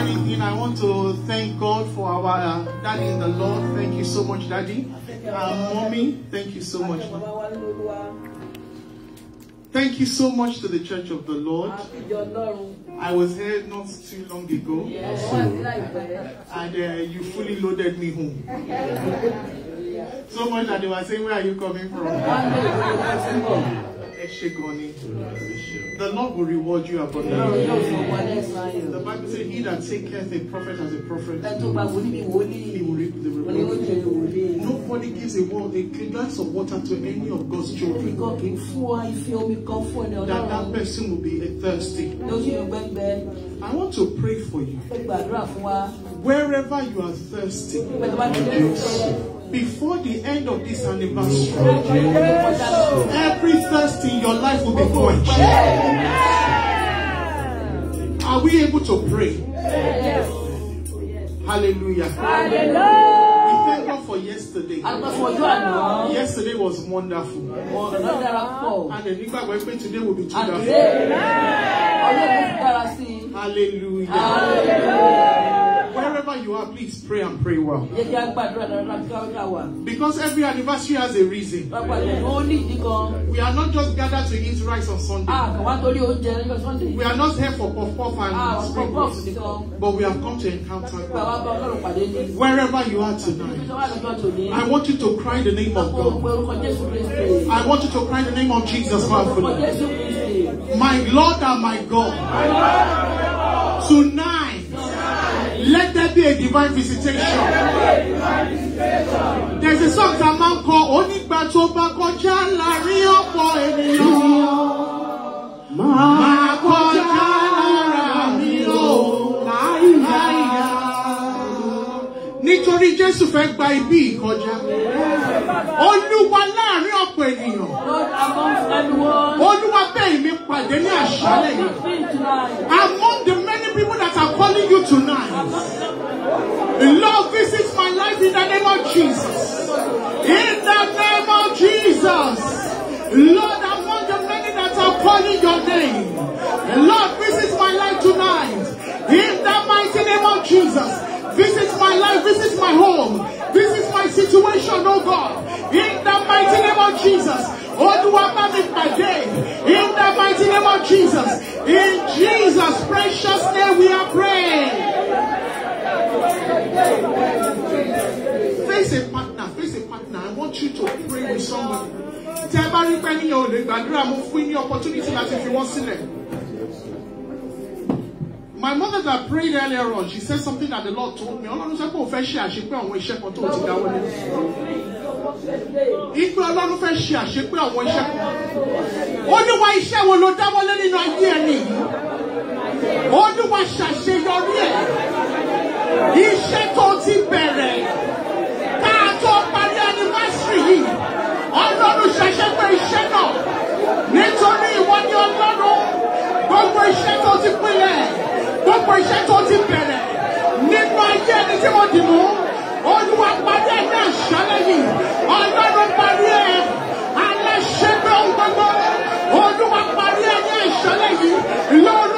anything, I want to thank God for our uh, daddy in the Lord. Thank you so much, daddy. Our mommy, thank you so much. Bàbá wa nínú Olúwa, Thank you so much to the Church of the Lord. I was here not too long ago, Wọ́n wà sí láìpẹ́. and uh, you fully loaded me home. So much that they were saying, Where are you coming from? Wọ́n á lé ìwé lọ síbọ̀. Ẹ ṣé gan ni. The Lord will reward you Ọlọ́run abundantly. yóò fún wa lẹ́sàn-án The ayọ̀. Bible says, He that taketh a prophet as a prophet, Ẹni tó gba wòlíì bí wòlíì, he will reap the wọ́n ní ó reward. jẹ wòlíì. Nobody gives a, wa- a glass of water to any of God's children. Nǹkan kì í fún wa ife omi kan fún ẹni That that Ọlọ́run. person will be thirsty. Lójú yóò gbẹ́gbẹ́. I want to pray for you. Ó gbàdúrà fún wa. Wherever you are thirsty, Pẹ̀lú bá ti dé sí before the end of this anniversary, kọjá lọ. every thirst in your life will be quenched. Are we able to pray? Hallelujah. We thank God for yesterday. Àgbà fún ọjọ́ àná. Yesterday was wonderful. Ọ̀nà dára pọ̀. And then nígbàgbọ́ pé today will be too Àdúrà. wonderful. Ọlọ́run ti dára sí i. Hallelujah. Wherever you are, please pray and pray well. Jẹ́ kí á gbàdúrà dáradára kí á ká wà. Because every anniversary has a reason. Pápá ìlú ó ní ìdí kan. We are not just gathered to eat rice on Sunday. A kàn wá torí oúnjẹ lọ́jọ́ Sunday. We are not here for puff puff A and ò pọ̀ sprinkles. nìkan. But we have come to encounter Gbà wá God. bá Ọlọ́run pàdé ní. Wherever you are Ìjọba tonight, wà lọ́jọ́ tòní. I want you to cry the name of Kó o pe God. orúkọ Jésù Kristi. I want you to cry the name of Jesus Orúkọ powerfully. Jésù Kristi. My Lord and my God. Tonight, let there be a divine visitation. There's a song that man called Onígbà tó bá kọjá láàárín ọ̀pọ̀ ènìyàn. Máa kọjá lára mi o, láìláìyá. Nítorí Jésù fẹ́ gba ibi ìkọjá. Olúwa láàárín ọ̀pọ̀ ènìyàn. Olúwa bẹ́ẹ̀ mi pàdé ní àṣálẹ̀ yìí. Among the that are calling you tonight, Lord, visit my life in the name of Jesus. In the name of Jesus. Lord, among the many that are calling your name, Lord, visit my life tonight. In the mighty name of Jesus. Visit my life, visit my home, situation, oh God. In the mighty name of Jesus. Olúwa bá mi pàdé. In the mighty name of Jesus. In Jesus' precious name we are praying. Face a partner, face a partner. I want you to pray with somebody. Tí ẹ bá rí pé níyàn ò lè gbàdúrà, mo fún yín ní opportunity láti fi. My mother that prayed earlier on, she said something that the Lord told me. Ọlọ́run sọ pé òun fẹ́ ṣe àṣepé àwọn iṣẹ́ kan tó ti dáwọ́ lé. Ipe Ọlọ́run fẹ́ ṣe àṣepé àwọn iṣẹ́ kan. Olúwa iṣẹ́ wo ló dáwọ́ lé nínú ayé ẹni yìí? Olúwa ṣàṣeyọrí ẹ̀. Iṣẹ́ tó ti bẹ̀rẹ̀ ká tó parí anniversary yìí. Ọlọ́run ṣàṣepé iṣẹ́ náà. Nítorí ìwọ ni Ọlọ́run. Gbogbo iṣẹ́ tó ti pinlẹ̀. Gbogbo iṣẹ́ tó ti bẹ̀rẹ̀. Nínú ayé ẹni tí mo dì mú. Olúwa parí ẹ̀ ní àṣálẹ́ yìí. Ọlọ́run parí ẹ̀. Aláṣẹ́gbẹ́ ohun gbogbo. Olúwa parí ẹ̀ ní àṣálẹ́ yìí. Lórúkọ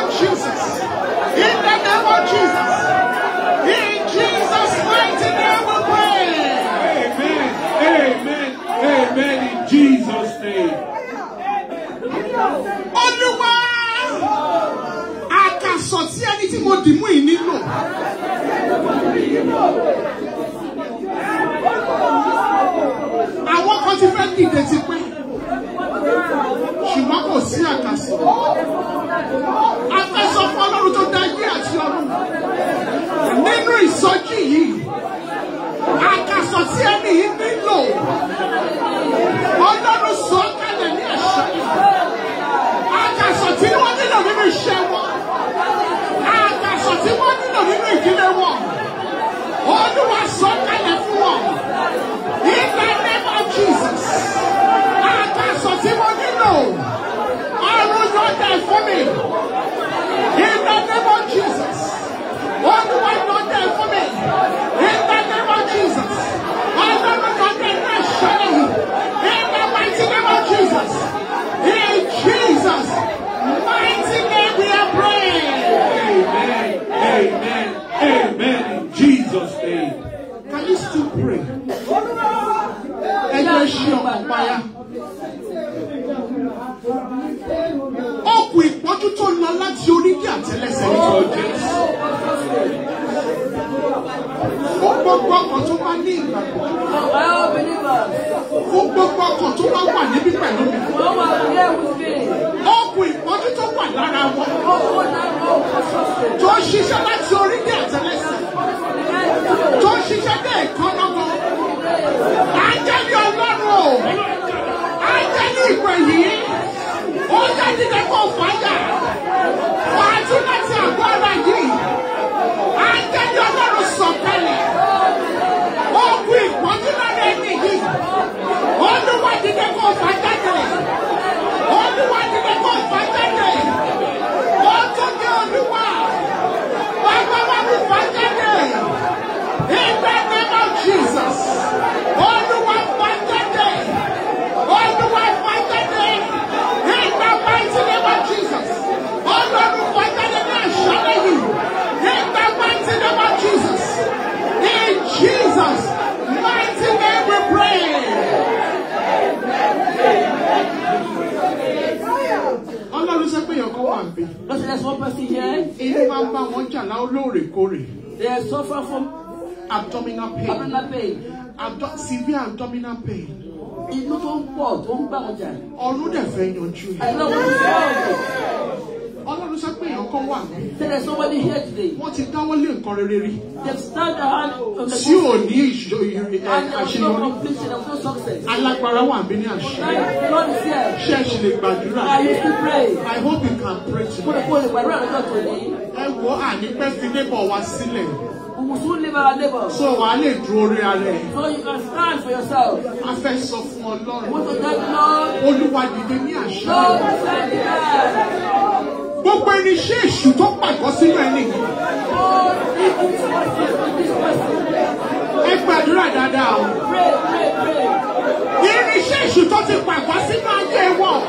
of Jesus. In the name of Jesus. In Jesus' mighty name we pray. Amen. Amen. Amen. In Jesus' name. Olúwa àkàsọ̀ tí ẹni tí mo dì mú yìí nílò. Àwọn kan ti fẹ́ dìde ti pẹ́. Ṣùgbọ́n kò sí àkàsọ̀. Àkàsọ̀ fún Ọlọ́run tó dá ayé àti ọ̀run. Nínú ìsọjí yìí, àkàsọ̀ tí ẹni yìí nílò. Ọlọ́run sọ kalẹ̀ ní àṣà àkàsọ̀ tí wọ́n nílò nínú iṣẹ́ wọn àkàsọ̀ tí wọ́n nílò nínú ìdílé wọn olúwa sọ kalẹ̀ fún wọn in the Jesus àkàsọ̀ tí wọ́n nílò yóò dẹ̀ fún mi in the name of Jesus olúwa dẹ̀ fún mi in the name of Jesus ọlọ́run ní àṣẹ yìí in the mighty name of Jesus in Jesus mighty name we are praying. Amen. Amen. Amen. In Jesus' name. Can you still pray? Ẹjọ́ ṣe ọkọ̀ payá. Alágbára wà níbí ní àṣẹ. Now, the Lord is here. Ṣé ẹ ṣì lè gbàdúrà? I hope you can pray today. Ẹ wo ànípẹ́ fi neighbor wa sílẹ̀. We will soon leave our neighbors. So wàá lè dúró orí ara ẹ̀. So you can stand for yourself. A fẹ́ sọ fún Ọlọ́run. to thank the Lord. Olúwa dìde ní àṣẹ. Lord, stand here. Gbogbo irinṣẹ́ èṣù tó pàgọ́ sínú ẹni yìí. Lord, lead this person, lead this person. Ẹ gbàdúrà dáadáa o. Irinṣẹ́ èṣù tó ti pàgọ́ sínú ayé wọn.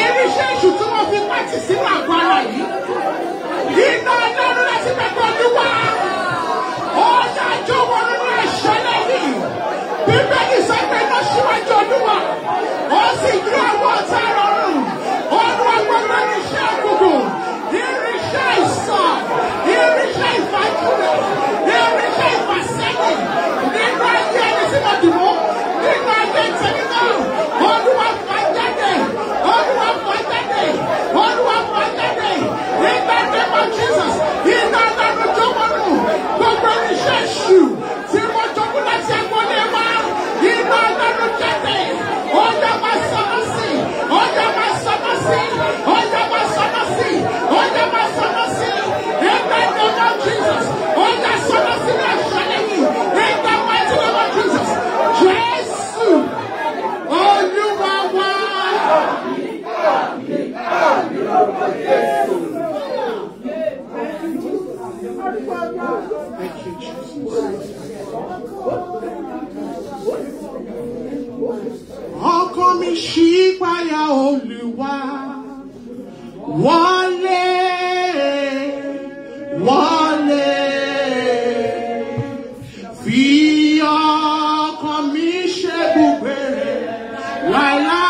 Irinṣẹ́ èṣù tí wọ́n fi pàtì sínú àgọ́ ara yìí. Iná ọlọ́run láti pẹ̀lú olúwa. Ọjà àjọ wọn nínú ẹ̀ṣọ́ lẹ́yìn. Bíbélì sọ pé iná síwájú olúwa. Ó sì gbé ọwọ́ ọ̀tá rọrùn. In the name of Jesus, iná lẹ́nu tó mọ́nù, gbogbo iṣẹ́ ṣù tí mo jogún láti ẹ̀kọ́ ní ẹ̀ma, iná lẹ́nu jáde, ọjà máa sọmọ sí, ọjà máa sọmọ sí, ọjà máa sọmọ sí, ọjà máa sọmọ sí, in the name of Jesus. Olúwa wọlé wọlé fi ọkàn mi ṣe gbùgbé rẹ̀ láíláí.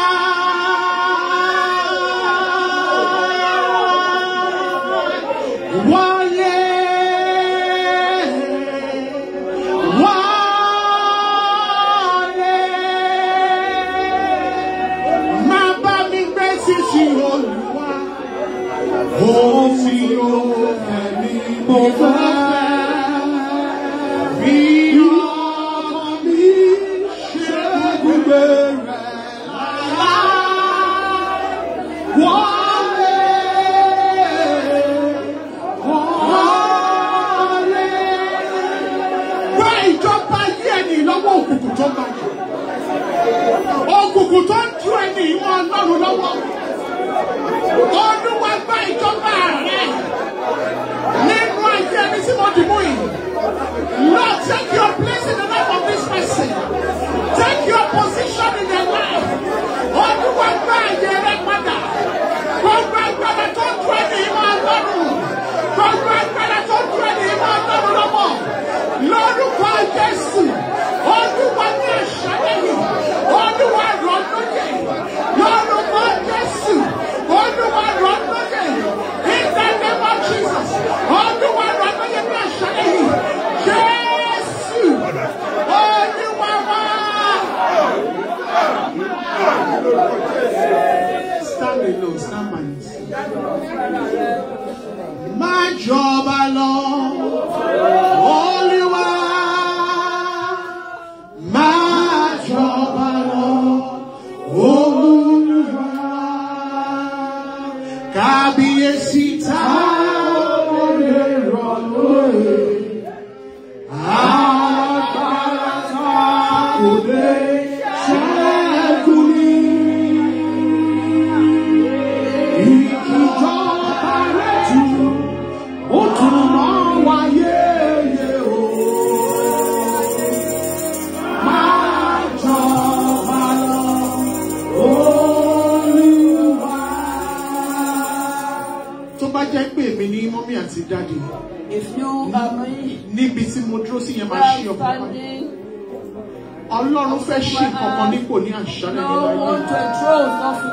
Fẹ́ ṣí kankan nípò ní àṣálẹ́ nínú ayé.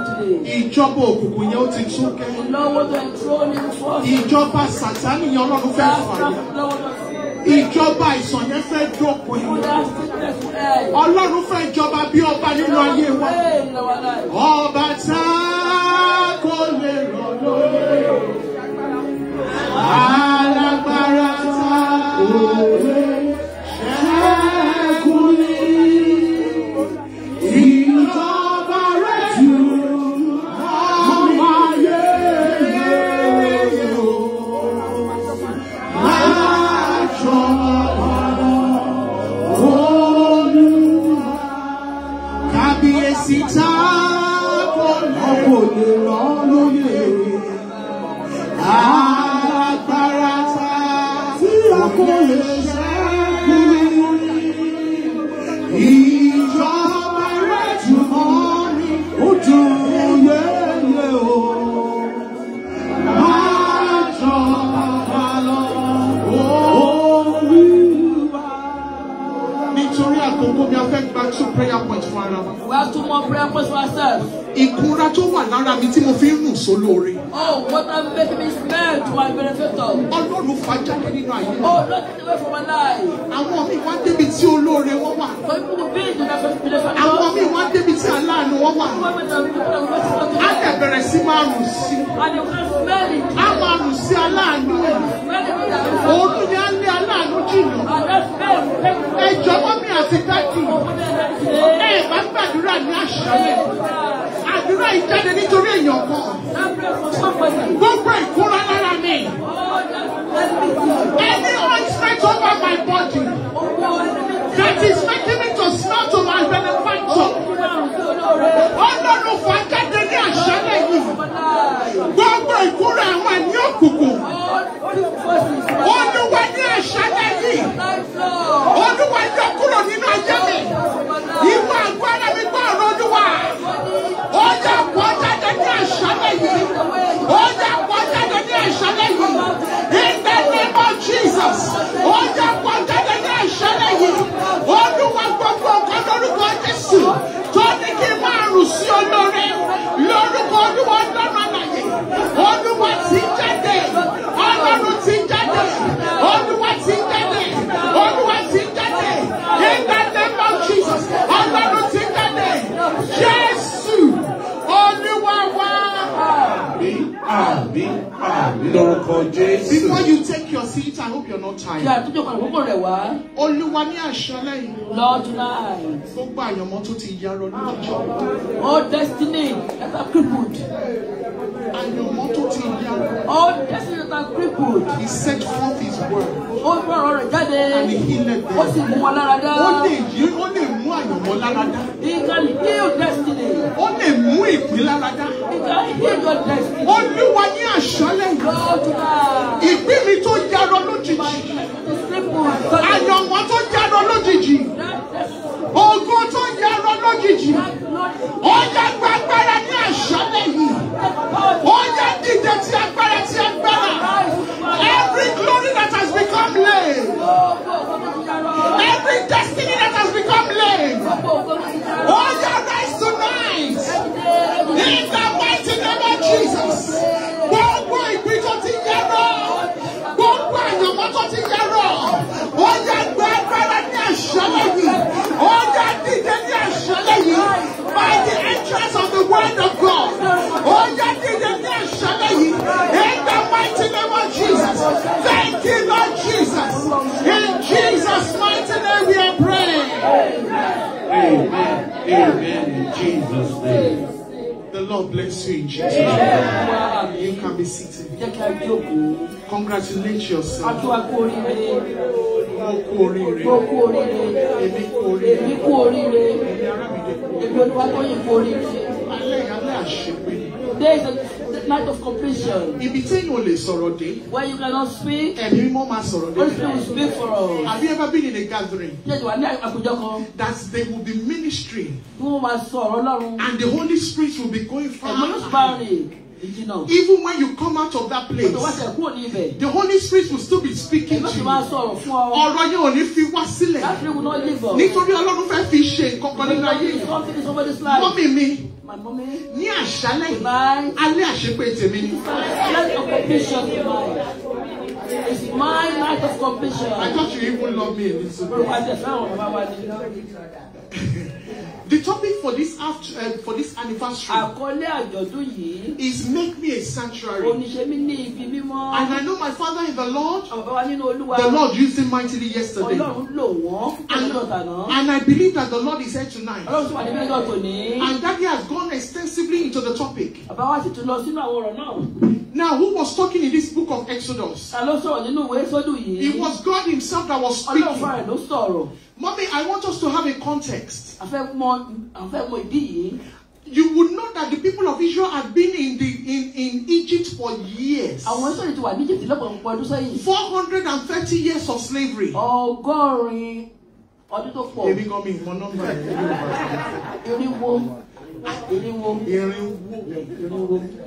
today. Ìjọba òkùnkùn yẹn ó ti tún kẹ́. Ìjọba sàtánì yẹn Ọlọ́run fẹ́ fàyà. Ìjọba àìsàn yẹn fẹ́ dópin. Ọlọ́run fẹ́ jọba bí ọba nínú ayé wa. Ọba tá kò lè rọ̀ lóyè. Alágbára tá kò lè Oh, not take away from my life. àwọn míì wá débi tí olóore wọn wà. For people to be in the benefactor. àwọn míì wá débi tí aláàánú wọn wà. Á dẹ̀ bẹ̀rẹ̀ sí máa rùn sí. Á máa rùn sí aláàánú ẹ̀. Òun ni á lé aláàánú jìnnà. Will ẹ jọ̀wọ́ mi àti dájú. Ẹ bá gbàdúrà ní àṣálẹ́. àdúrà yìí jáde nítorí èèyàn kan. Gbogbo ìkúra lára mi. Oh, that's let me see. any ointment over my body. That is making me to smell to my benefactor. Ọlọ́run fà jáde ní àṣálẹ̀ yìí. Gbogbo ìkúrò àwọn ẹ̀mí òkùnkùn. Olúwa ní àṣálẹ̀ yìí. Olúwa yọ kúrò nínú ayé mi. Ìwà agbára mi gbọ́ ọ̀rọ̀ Olúwa. Ó yà pọ̀ àṣálẹ́ yìí. In the name of Jesus. Ó yẹ jáde ní àṣálẹ́ yìí. Olúwa gbogbo nǹkan lórúkọ Jésù. Tó ní kí n máa rùn sí olóore. Lórúkọ Olúwa lọ́nà àlàyé. Olúwa ti jáde. Ọlọ́run ti jáde. Olúwa ti jáde. In the name of Jesus. Ọlọ́run ti jáde. Àmín, àmín, àmín lórúkọ Jésù. Before you take your seat, I hope you're not Kí tired. àtúntò kan àkókò rẹ̀ wá. Olúwa ní àṣálẹ́ yìí. Lord tonight. Gbogbo àyànmọ́ tó ti yarọ lójijì. All destiny that are crippled. Àyànmọ́ tó ti yarọ. All destiny that are crippled. He set forth his word. Ó gbọ́ ọ̀rọ̀ rẹ̀ jáde. And he healed Ó them. sì mú wọn lára dá. Ó lè yí, ó lè mú àyànmọ́ lára dá. He can heal destiny. Ó lè mú ìpín lára dá. He can heal your destiny. Olúwa ní àṣálẹ́ Lord bless you in Jesus' name. You can be seated. Congratulate yourself. tún wa kú oríire. Mo kú oríire. Mo kú oríire. Èmi kú oríire. Èmi kú oríire. Èmi Arábìdé kú oríire. Èmi Olúwatóyìn kú oríire. Alẹ́ alẹ́ àṣepé ni. Today night of completion. Ibi ò lè sọ̀rọ̀ dé. Where you cannot speak, Ẹ̀mí mímọ́ máa sọ̀rọ̀ Holy dé. Spirit will speak for us. Have you ever been in a gathering Ṣé ìwà ní àkójọ kan that they will be ministering tí wọ́n máa sọ ọ̀rọ̀ Ọlọ́run? and the Holy Spirit will be going bá far? rìn ìjìnà. Even when you come out of that place, the Holy Spirit will still be speaking to you. Ọ̀rọ̀ yẹn ò ní fi wá sílẹ̀. Nítorí Ọlọ́run fẹ́ fi ṣe nǹkan kan nínú ayé yìí. Mọ́mì mi ní àṣálẹ̀ alẹ́ àṣepé tèmi ni. My night of completion. I thought you even love me a little bit. The topic for this after, uh, for this anniversary Àkọlé àjọ̀dún yìí. is make me a sanctuary. Oníṣẹ́ mi ní ibi mímọ́. And I know my father in the Lord, Àwọn bàbá wa nínú Olúwa. the Lord used him mightily yesterday. Ọlọ́run lò wọ́n. And, and I believe that the Lord is here tonight. Ọlọ́run wà. And that he has gone extensively into the topic. Bàbá wa sì tún lọ sínú àwọn ọ̀rọ̀ náà. Now, who was talking in this book of Exodus? It was God Himself that was speaking. Mommy, I want us to have a context. You would know that the people of Israel had been in the in, in Egypt for years. Àwọn Ísírẹ́lì ti wà ní Egypt lọ́pọ̀lọpọ̀ ọdún sẹ́yìn. 430 years of slavery. Ọgọ́rin ọdún tó pọ̀. Èmi gan mi ìmọ̀ nọ́mbà ẹ̀. Irinwó. Irinwó. Irinwó. Irinwó.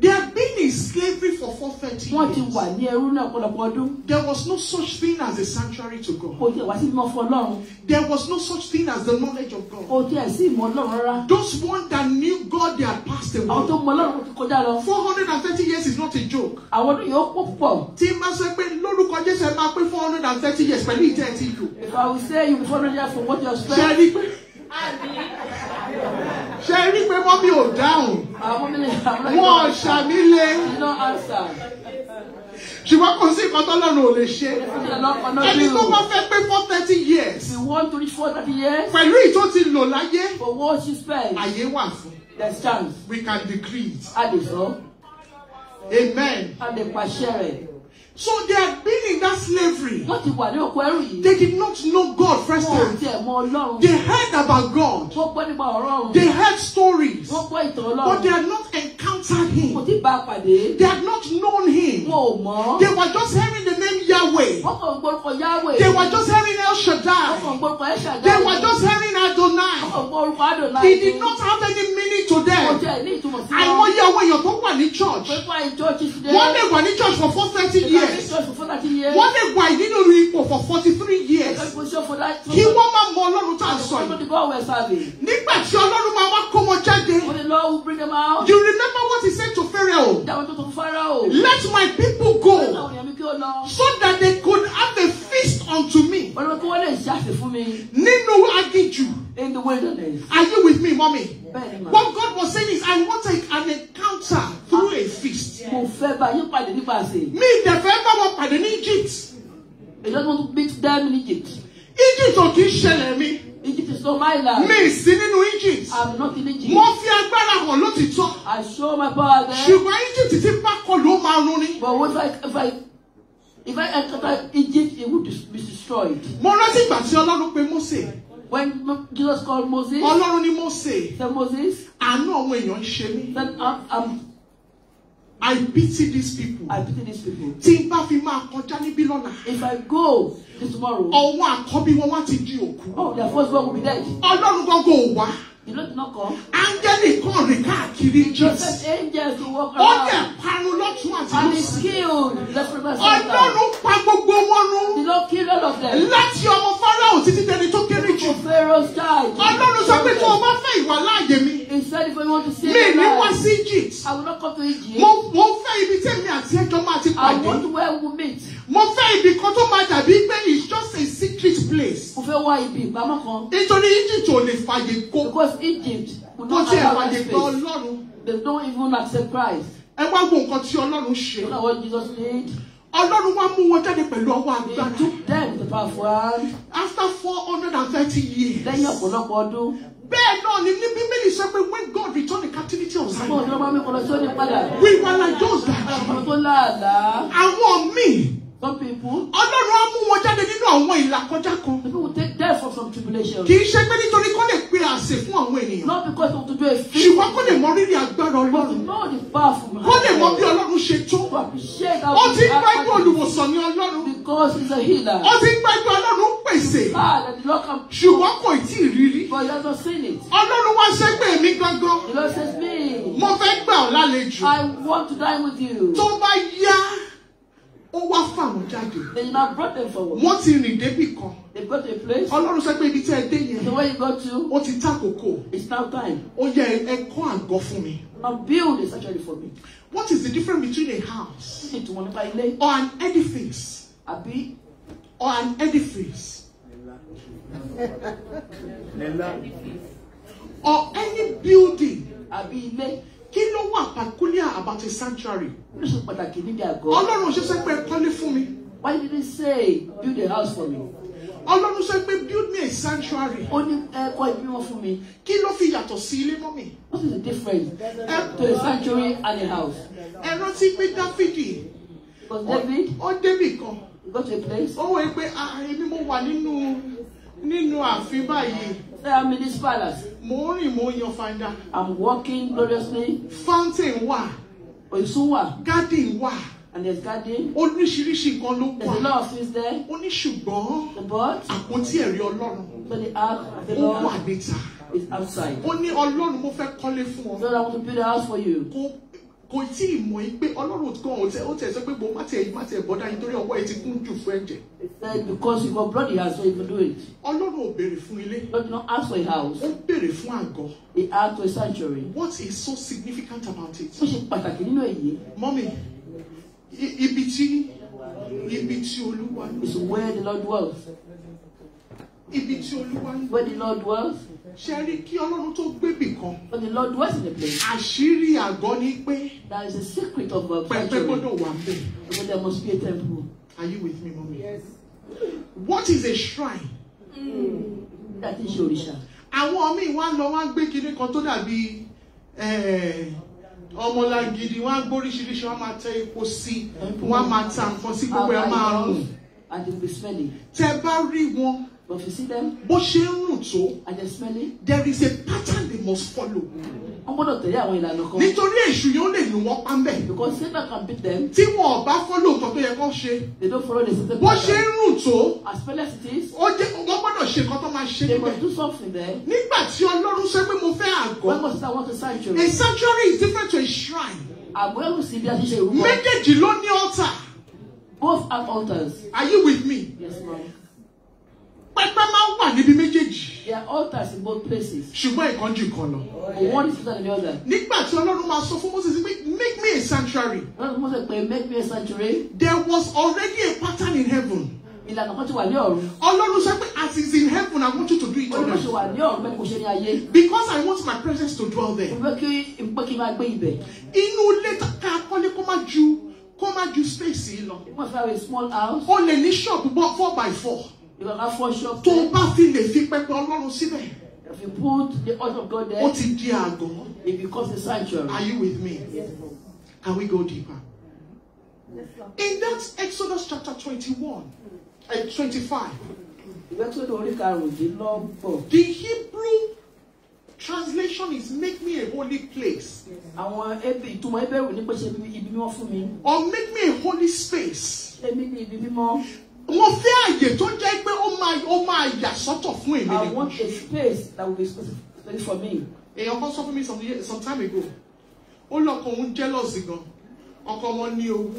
They had been in slavery for 430 Wọ́n ti wà years. There was no such thing as a sanctuary to God. There was no such thing as the knowledge of God. Those ones that knew God, they had passed away. mọ Ọlọ́run ti kọjá lọ. 430 years is not a joke. Tí bá sọ pé lórúkọ Jésù ẹ máa pé 430 years pẹ̀lú ìtẹ́ ẹ̀ tí lò. If I will say you before years from what you have Ṣé spent. rí pé mọ́mí ò dáhùn? Wọ́n don't answer. Ṣùgbọ́n kò sí nǹkan tọ́lọ́run ò lè ṣe. Ẹni tó bá fẹ́ pé 430 years If you want to reach 430 years, pẹ̀lú ìtó ti lò láyé, àyè wà fún. We can decree it. A lè sọ. Amen. A lè pàṣẹ rẹ̀. So they had been in that slavery. Wọ́n ti wà ní òkú ẹrù yìí. They did not know God first Wọ́n ò time. tiẹ̀ mọ Ọlọ́run. They heard about God. Wọ́n gbọ́ nípa ọ̀rọ̀ ọ̀run. They heard stories. Wọ́n gbọ́ ìtàn But they Ọlọ́run. had not encountered Kò Him. tí ì bá a pàdé. They had not known Him. Wọn ò mọ̀. They were just hearing the name Yahweh. Wọ́n kàn ń gbórúkọ Yahweh. They were just hearing El Wọ́n kàn Shaddai. ń gbórúkọ Ẹ̀ṣàdá. They were just hearing Wọ́n Adonai. kàn ń gbórúkọ Adonai. It did not have any meaning to Kò them. tiẹ̀ bẹ́ẹ̀ ní ìtumọ̀ sí wọn. àìmọye àwọn èèyàn tó wà ní church today. wọ́n lè wà ní church for four thirty years church for 40 years. wọ́n lè wà nínú ipò for forty three years kí wọ́n má mọ ọlọ́run tá à ń sọ yìí nígbà tí ọlọ́run máa wá kó wọn jáde you remember what he said to Pharaoh let my people go so that they could have a feast unto me nínú aginjù in the wilderness. are you with me mommy màá. what God was saying is I want a, an encounter through a feast àṣẹ. mi ìdẹ̀fẹ́ bá wọn pàdé ní Egypt They just want to beat them in Egypt. Egypt ò kì í ṣẹlẹ̀ mi Egypt is not my land. mi sí nínú Egypt I'm not in Egypt. mo fi agbára hàn lótìtọ́ I show my power there. ṣùgbọ́n Egypt ti bá kọlù ó máa run ni. But what if I if I if I enter Egypt, it would be destroyed. mo rántí ìgbà tí Ọlọ́run pe Mósè When Jesus called Moses, Ọlọ́run ní Mósè. said Moses, àánú àwọn èèyàn ń ṣe mí. then I'm, I'm, I pity these people. I pity these people. tí n bá fi máa kọjá níbí lọ́la. If I go tomorrow, ọwọ́ àkọ́bí wọn wá ti di òkú. oh, their firstborn will be dead. Ọlọ́run gbọ́ngàn ò wá Áńgẹ́lì kan rìn káàkiri walk ó dẹ̀ parun lọ́tún àti Satan. Ọlọ́run pa gbogbo wọn run. Láti ọmọ Fáráò títí dẹni tó kéré jù. Ọlọ́run sọ pé tó o bá fẹ́ ìwà láàyè mi mi ní wá sí Egypt. Mo fẹ́ ibi tí èmi àti ẹjọ́ máa ti pàdé. mo fẹ́ ibi kan tó máa dàbí pé it's just a secret place. Mo fẹ́ wá ibi ìpamọ́ kan. nítorí Egypt ò lè fàyè kó Because Egypt will not allow gba space. They don't even accept Christ. ẹ wá wo nǹkan tí Ọlọ́run ṣe You know what Jesus did? Ọlọ́run wá mú wọn jáde pẹ̀lú ọwọ́ He agbára took them with the powerful hand. after four hundred and thirty years Lẹ́yìn ọ̀pọ̀lọpọ̀ ọdún. bẹ́ẹ̀ náà ni ní bíbélì sọ pé when God returned the captivity of Àwọn Zion òṣèré máa ń mẹ́kọ̀ọ́ lọ sí òní padà. we were like those Àwọn that ọmọ tó láàlá. àwọn míì Some people, Ọlọ́run á mú wọn jáde nínú àwọn ìlàkọjá kan. People will take death from some tribulation. kì í ṣe pé nítorí kó lè pe àsè fún àwọn ènìyàn. Not because they want to do a feast, ṣùgbọ́n kó lè mọ rírì agbára Ọlọ́run. know the powerful kó lè mọ bí. Ọlọ́run ṣe tó. To appreciate how ó ti he ń gbá ẹgbẹ́ olùwòsàn ní Ọlọ́run. Because he's a healer. ó ti ń gbá ẹgbẹ́ Ọlọ́run pèsè. Ah, the ṣùgbọ́n kò tí ì rírí but he has not seen it. Ọlọ́run wá ṣẹ́gbẹ́ mi gangan. The Lord says, Me, mo fẹ́ gbà ọ́ lálejò. I want to dine with you. tó bá yá ó wá fà wọ́n jáde Then you now brought them forward. wọ́n ti rìn débì kan They got a place. Ọlọ́run sọ pé ibi tí ẹ dé yẹn So where you go to, ó ti tàkókò it's now time. ó yẹ ẹ kọ́ àgọ́ fún mi. Now build a sanctuary for me. What is the difference between a house Ṣé ètò wọn nípa ilé? or an edifice Àbí or an edifice or any building? àbí ilé? Kí ló wà peculiar about a sanctuary? Ló ṣe pàtàkì níbi àgọ́? Ọlọ́run ṣe pé ẹ kọ́lé fún mi. Why did he say build a house for me? Ọlọ́run sọ pé build me a sanctuary. Ó ní ẹ̀kọ́ ìbí wọn fún mi. Kí ló fi yàtọ̀ sí ilé mọ́ mi? What is the difference to a sanctuary and a house? Ẹ rántí pé Dáfídì Because David, ó débì kan. he got a place. Ó wẹ̀ pé "Ah, èmi mo wà nínú nínú ààfin báyìí. Say I'm in this palace. Mo ń rìn mo ń yan fanda. I'm walking gloriously. Fountain wà, Oyisun wà. garden wà. And there's garden. oríṣiríṣi nǹkan ló There's a wà lot of things there. ó ní ṣùgbọ́n The bird, àpótí ẹ̀rí ọlọ́run so the ark of the ó wà Lord níta is outside. ó ní ọlọ́run mo fẹ́ kọ́lé fún ọ Lord, I want to build a house for you. kò kò tí ì mọ̀ yín pé ọlọ́run kan ò tẹ ó tẹ̀ sọ pé mo má tiẹ̀ má tiẹ̀ bọ́dá yín torí ọwọ́ ẹ ti kún jù fún ẹ̀jẹ̀ because you got blood, has you can do it. ọlọ́run ò béèrè fún ilé Lord did not ask for a house. ó béèrè fún àgọ́ He asked for a sanctuary. what is so significant about it Ó ṣe pàtàkì nínú èyí. mọ́mì ibi tí ibi tí olúwa Is where the Lord dwells. Ibi tí olúwa ń Where the Lord dwells. ṣe rí kí ọlọ́run tó gbébì kan When the Lord dwells in a place, àṣírí àgọ́ ni pé there is a secret of a pẹpẹ sanctuary. gbọ́dọ̀ wà ń bẹ̀. But there must be a temple. Are you with me, mommy? Yes. What is a shrine? That is òrìṣà. Àwọn míì wá lọ wá gbé kinní kan tó dàbí eh, ọmọlangidi wọ́n á gbóríṣiríṣi wọ́n á máa tẹ epo sí wọ́n á máa ta nǹkan sí gbogbo ẹ̀ máa rùn. And will be smelly. Tẹ bá rí wọn But you see them bó ṣe ń rùn tó and they're smelly, there is a pattern they must follow. wọ́n gbọ́dọ̀ tẹ̀lé àwọn ìlànà kan. nítorí èṣù yóò lè lù wọ́n pánbẹ̀ Because Satan can beat them. tí wọn ò bá fọ́lọ́ nǹkan tó yẹ kó ṣe They don't follow the system. bó ṣe ń rùn tó As well as it is, ó jẹ́ wọ́n gbọ́dọ̀ ṣe nǹkan tó máa ṣe they must do something there. nígbà tí ọlọ́run sọ pé mo fẹ́ àgọ́ When was that want a a sanctuary? sanctuary is different to a shrine Àgọ́ ẹ̀rù sí bí a ti ṣe ìrúbọ. méjèèjì ló ní altar Both have altars. are you with me Yes, ma'am. Pẹpẹ máa ń wà níbi méjèèjì There are altars in both places. ṣùgbọ́n ìkánjú kan lọ But one is better than the other. nígbà tí ọlọ́run máa sọ fún moses pé make me a sanctuary Lọ́dún Mọ́sẹ̀ pé make me a sanctuary. there was already a pattern in heaven Ìlànà kan ti wà ní ọ̀run. ọlọ́run sọ pé as is in heaven i want you to do it on earth wà ní ọ̀run bẹ́ẹ̀ ni kò ṣe ní ayé. because i want my presence to dwell there Mo fẹ́ kí pé kí n máa gbé ibẹ̀. inú ilé ká kọ́lé kó má ju kó má ju space yìí lọ You must have a small house. o lè ní shop four by four You can have four shops tó o bá fi lè fi pẹpẹ ọlọ́run síbẹ̀ If you put the altar of God ó there, ti di àgọ́ it becomes a sanctuary. are you with me can we go deeper in that exodus chapter twenty-one and twenty-five Ìwé tó lórí karùndínlọ́gbọ̀n. the hebrew translation is make me a holy place Àwọn ebi ìtumọ̀ ebéèrú ní pé ṣe ibi mímọ́ fún mi. or make me a holy space Ṣé mi ní ibi mímọ́? Mo fẹ́ àyè tó jẹ́ pé ó máa ó máa yà sọ́tọ̀ fún èmi I nìkan want a space that will be specific for me. èèyàn kan sọ fún mi some, some time ago. Ó lọkọ òun jealous gan. Ọkọ wọn ní owó.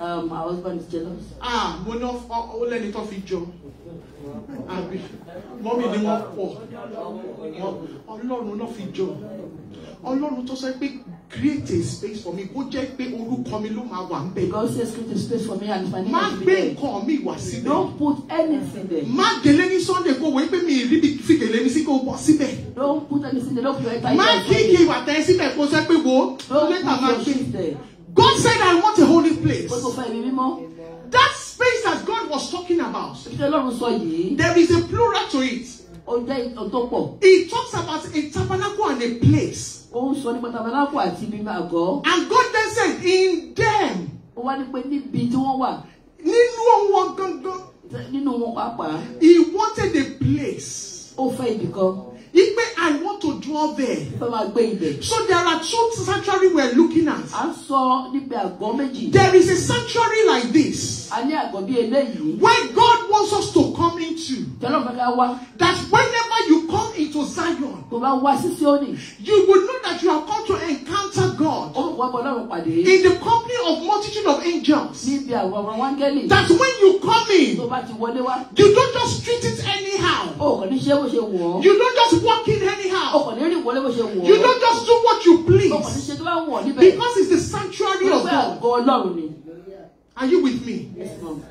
Um, my husband is jealous. ah mo ní ó lẹ́ni tó fi jọ. Àbí mọ́mí ni wọ́n pọ̀. Ọlọ́run náà fi jọ. Ọlọ́run tó sọ pé create a space for me kó jẹ́ pé orúkọ mi ló máa wà ń bẹ̀ God says create a space for me and my name má will be gbé there. nǹkan mi wá síbẹ̀ Don't put anything there. má gèlè ní sunday kó wọ́n pé mi ìríbi fi gèlè mi sí kó wọ́ síbẹ̀ Don't put anything there. Don't put enter má inside kíkì ìwà tẹ̀ síbẹ̀ kó sẹ́ pé wo later máa gbé there. God said I want a holy place tó fẹ́ ibi mímọ́. that space that God was talking about tí Ọlọ́run sọ yìí, there is a plural to it ó jẹ́ ìtàn tó pọ̀. it talks about a tabernacle and a place Ó ń sọ nípa tabernacle àti ibi àgọ́. and God then said in them Ó wá ní pé níbi tí wọ́n wà nínú wọn gangan nínú wọn pàápàá, he wanted a place ó fẹ́ ibì kan. ipe I want to dwell there fẹ́ máa gbé ibẹ̀. so there are two sanctuary we're looking at À ń sọ nípa àgọ́ méjì. there is a sanctuary like this A ní àgọ́ bí eléyìí. where God wants us to come into Tí Ọlọ́run fẹ́ ká wá. that whenever you come into Zion Tó bá wá sí Síónì, you will know that you have come to encounter God ó wá bọ́ Ọlọ́run pàdé. in the company of multitude of angels Níbi àwọn ọmọ wáńgẹ́lì. that when you come Tó in bá ti wọlé wá. you don't just treat it anyhow Ó kàn ní ṣe bó ṣe wọ̀ ọ́. you don't just walk in Ó anyhow kàn ní rìn wọlé bó ṣe wọ̀ you ọ́. don't just do what you Ó kàn ní please ṣe tó bá wọ̀ níbẹ̀. because it's the sanctuary of Pé God àgọ́ Ọlọ́run ni. are you with me Yes, ma'am.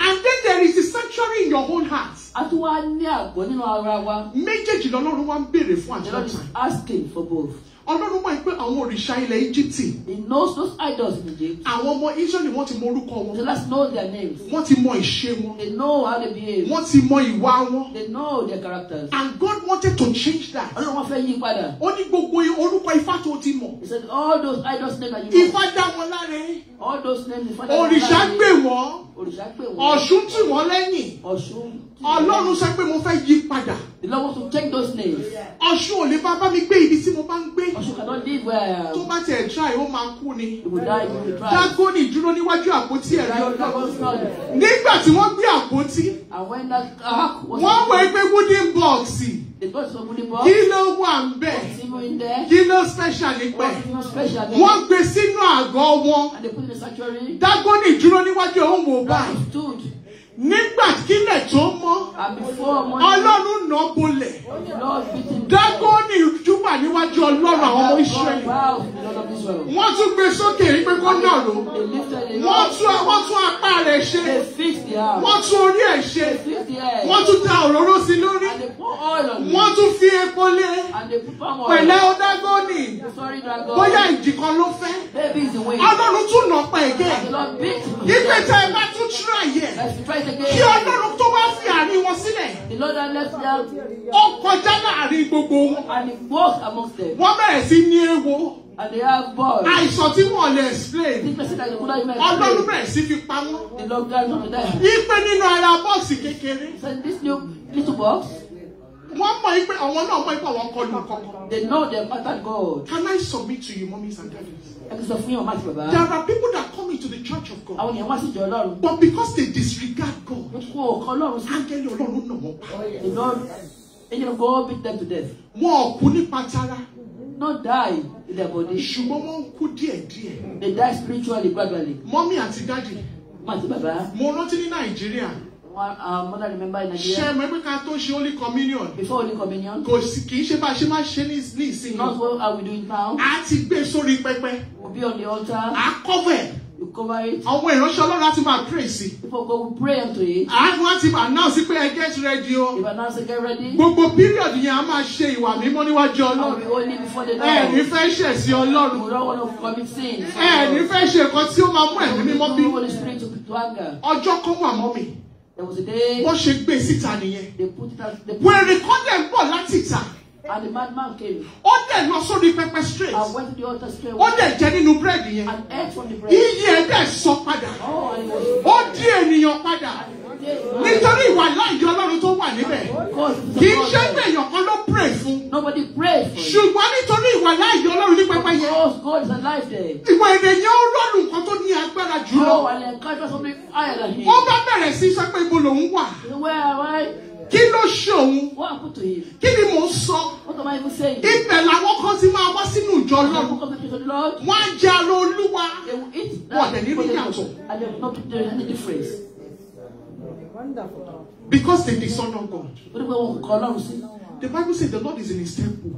And then there is the sanctuary in your own heart A tún wá ní àgọ́ nínú ara wa. méjèèjì lọ́lọ́run wá ń béèrè fún is àjọta asking for both. Ọlọ́run mọ̀ pé àwọn òrìṣà ilẹ̀ Íjíbítì He knows those idols in Egypt. àwọn ọmọ Ísírẹ́lì wọ́n ti mọ orúkọ wọn last know their names. wọ́n ti mọ ìṣe wọn They know how they behave. wọ́n ti mọ ìwà wọn They know their characters. and God wanted to change that Ọlọ́run wọn fẹ́ yí padà. ó ní gbogbo orúkọ ifá tó ti mọ̀ He said all those idols names that you know. ifá dá wọn láre All those names. the Father òrìṣà gbè wọ́n Òrìṣà pè wọ́n. ọ̀ṣun tì wọ́n lẹ́yìn Ọ̀ṣun. ọlọ́run sọ pé mo fẹ́ yí padà The Lord wants to change those names. ọ̀ṣun ò lè bá bá mi gbé ibi tí mo bá ń gbé Ọ̀ṣun cannot live where I tó bá tiẹ̀ try ó máa kú ni He will die if he tries. dágónì dúró níwájú àpótí ẹ̀rí ọlọ́run nígbà tí wọ́n gbé àpótí And when that ark was wọ́n wọ ẹgbẹ́ wooden somebody kí ló wà ń bẹ̀ What's even in there? kí ló special What's even special there? wọ́n gbé sínú àgọ́ wọn And they put in the sanctuary. dágónì dúró níwájú òun wò báyìí stood. Nígbà kílẹ̀ tó mọ́ ọlọ́run nà bolẹ̀. Dágónì júbà níwájú ọlọ́run àwọn ọmọ Ísírẹ́lì. Wọ́n tún gbé sókè rí pé kó lifted the wọ́n tún apá rẹ̀ ṣe. Wọ́n tún orí ẹ̀ ṣe. Wọ́n tún ta òróró sí lórí. Wọ́n tún fi epo lé. Pẹ̀lẹ́ ó dágónì Sorry, dragon. bóyá ìjì kan ló fẹ́. Ọlọ́run tún nà pa ẹ̀gẹ́ ìpè tẹ ẹ bá tún yẹ try it kí again. ọlọ́run tó wá fi àárín wọn sílẹ̀. The Lord had left them ó kọjá láàárín gbogbo wọn. And he walked amongst them. wọ́n bẹ̀rẹ̀ sí ní ewo. And they have boys. àìsàn tí wọ́n lè explain. Ọlọ́run bẹ̀rẹ̀ sí fi pa wọ́n. The Lord guided on them. ìpè nínú ara bọ́ọ̀sì kékeré. This new little box, wọ́n mọ̀ pé àwọn náà mọ̀ pé àwọn kọlu kankan. They know they matter God. Can I submit to you, mummies and daddies? Ẹni sọ fún yín ọmọ àti bàbá. There are people that come into the church of God, Àwọn èèyàn wá sí ìjọ Ọlọ́run. but because they disregard God, Wọ́n kó ọkọ Ọlọ́run sí. ángẹ́lì Ọlọ́run nà wọ́n pa. Angel of God beat them to death. Wọn ò kú nípa tara, Not die in their body. ṣùgbọ́n wọ́n ń kú díẹ̀díẹ̀. They die spiritually gradually. Mọ́mí àti dádì, Ọmọ àti bàbá. mo rántí ní Nàìjíríà, One uh, mother remember in ṣe Nigeria. mọ̀ pé ká tó ṣe Holy Communion, Before Holy Communion. kò sí kì í ṣe bá a ṣe máa ṣe ní ìsinyìí. Not what are we doing now? A ti gbé sórí pẹpẹ, We'll be on the altar. á cover ẹ̀. You cover it. Àwọn ìránṣẹ́ Ọlọ́run á ti máa pray sí. People go we pray unto it. Àánú á ti announce pé ẹ get ready o. If announce get ready. Gbogbo period yẹn a máa ṣe ìwà mímọ́ níwájú Ọlọ́run. be holy before the Ẹ ní Lord. fẹ́ ṣẹ̀ sí Ọlọ́run. We don't want to commit sin. Ẹ ní fẹ́ ṣe nǹkan tí ó máa mú ẹ̀mí mímọ́ bí. The Holy Spirit to, to anger. Ọjọ́ kan wà mọ́ mi. There was a day Wọ́n ṣe gbé síta nìyẹn. they put it out. Wèrè kan dẹ̀ bọ̀ láti ìta. and the madman came Ó dẹ̀ lọ sórí pẹpẹ straight. and went to the altar straight Ó dẹ̀ jẹ nínú búrẹ́dì yẹn. and ate from the bread. Iye ẹ̀ dẹ̀ sọ padà. Oh, and Ó dí ènìyàn padà. Nítorí ìwà láàyè Ọlọ́run tó wà níbẹ̀. Kì í ṣe pé èèyàn kan ló pray fún. Ṣùgbọ́n nítorí ìwà láàyè Ọlọ́run ní pẹpẹ yẹn. Because God is alive there. Ìwà ènìyàn ó rọ́ọ̀lù nǹkan tó ní agbára Oh, jùlọ. him. Wọ́n bá bẹ̀rẹ̀ sí sọ pé ibo lòun wà. Kí ló ṣe òun? Kí ni mò ń sọ? Ibẹ̀ làwọn kan ti máa wá sínú ìjọ Ọlọ́run. Wọ́n á jẹ ara Olúwa. They will eat What, Because they dishonor God. The Bible says the Lord is in his temple.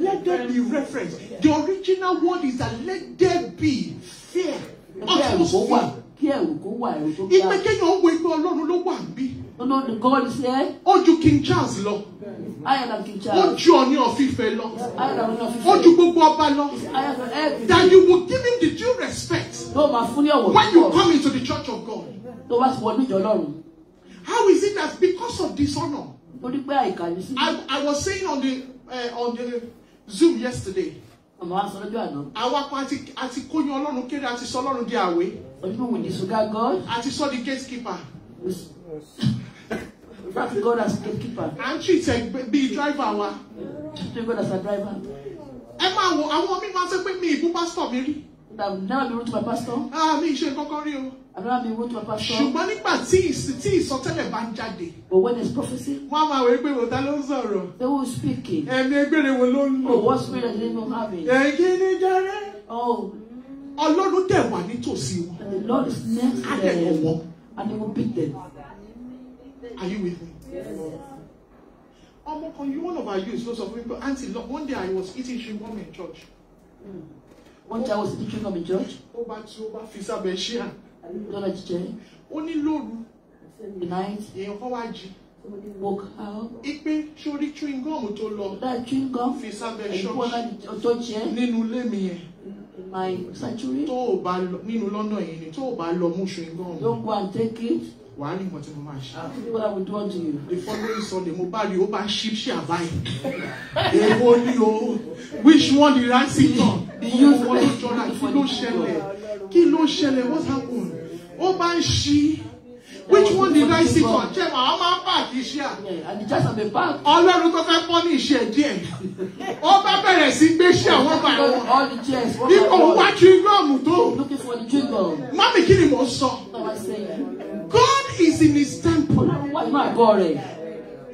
Let there be reference. The original word is that let there be fear. Tó Ìpè ga. kéèyàn wo ìpè Ọlọ́run ló wà níbí. No, no, the God here. Ó ju King Charles lọ. Than King Ó Charles. ju Ọ̀ní ọ̀fífẹ́ lọ. Than one of Ó ju gbogbo ọba lọ. Than everything. That you will give him the due respect Tó máa fún ní ọ̀wọ̀ when you come into the church of God. Tó bá ti wọ ní ìjọ Ọlọ́run. How is it that because of dishonor? Torí pé àìkà ní sí. I, I was saying on the uh, on the Zoom yesterday. Àmọ́ wá sọ lọ́jọ́ àná. Àwa kan àti àti kóyan Ọlọ́run kéré àti sọ Ọlọ́run di àwé. People will disregard God. Àti sọ di gatekeeper. We to God as gatekeeper. À ń treat bíi driver wa. Treat God as a driver. Ẹ máa wo àwọn míì máa ń sọ pé mi ìbú pásítọ̀ mi rí. That will never be rude to my pastor. Ah mi ìṣe kankan rí o. I've never been rude to my pastor. Ṣùgbọ́n nígbà tí ìsì- tí ìsọtẹ́lẹ̀ bá ń jáde. But when there's prophecy, Wọ́n á máa wẹ̀ pé òtá ló ń sọ̀rọ̀. they will speak it. Ẹ̀mí ẹgbẹ́rẹ́ wo ló ń Oh, lò? what spirit are they even having? Ẹ̀gí ní jẹ́rẹ́. Oh, Ọlọ́run dẹ̀ wà nítòsí wọn. and the Lord is next to wọ́n. And he will beat them. Are you with me? Ọmọ kan yìí one of our youths ló sọ fún mi pé aunty lọ one day I was eating gum in church. One time I was teaching them in church. Ó bá tí ó bá fi sábẹ́ didn't know that chair. Ó ní lóru The night, èèyàn kan wá jí. woke up. Ipe sórí chewing gum tó lọ That chewing gum, fi sábẹ́ ṣọ́ọ̀ṣì on the auto chair nínú ilé mi yẹn. my sanctuary. Tó o bá lọ nínú London yìí ni tó o bá lọ mú chewing gum. Don't go and take it. Wàá rí nǹkan tí mo máa ṣe. The following Sunday mo bá rí o bá ṣí ṣí àbáyé. Èwo ni o? Which one did I sit on? The youth Ọmọ ló jọra kí ló ṣẹlẹ̀? Kí ló ṣẹlẹ̀? What happened? Ó bá ń ṣí. Which one did I sit on? Ṣé màá máa pààkì iṣẹ́ à? The. Ọlọ́run tó fẹ́ pọ́ ní iṣẹ́ díẹ̀. Ó bá bẹ̀rẹ̀ sí gbé ṣé àwọn bá wọn. The Bí wá chewing-gum tó. The. Mami kí ni mò ń sọ? Is in his temple. Nínú àgọ́ rẹ̀.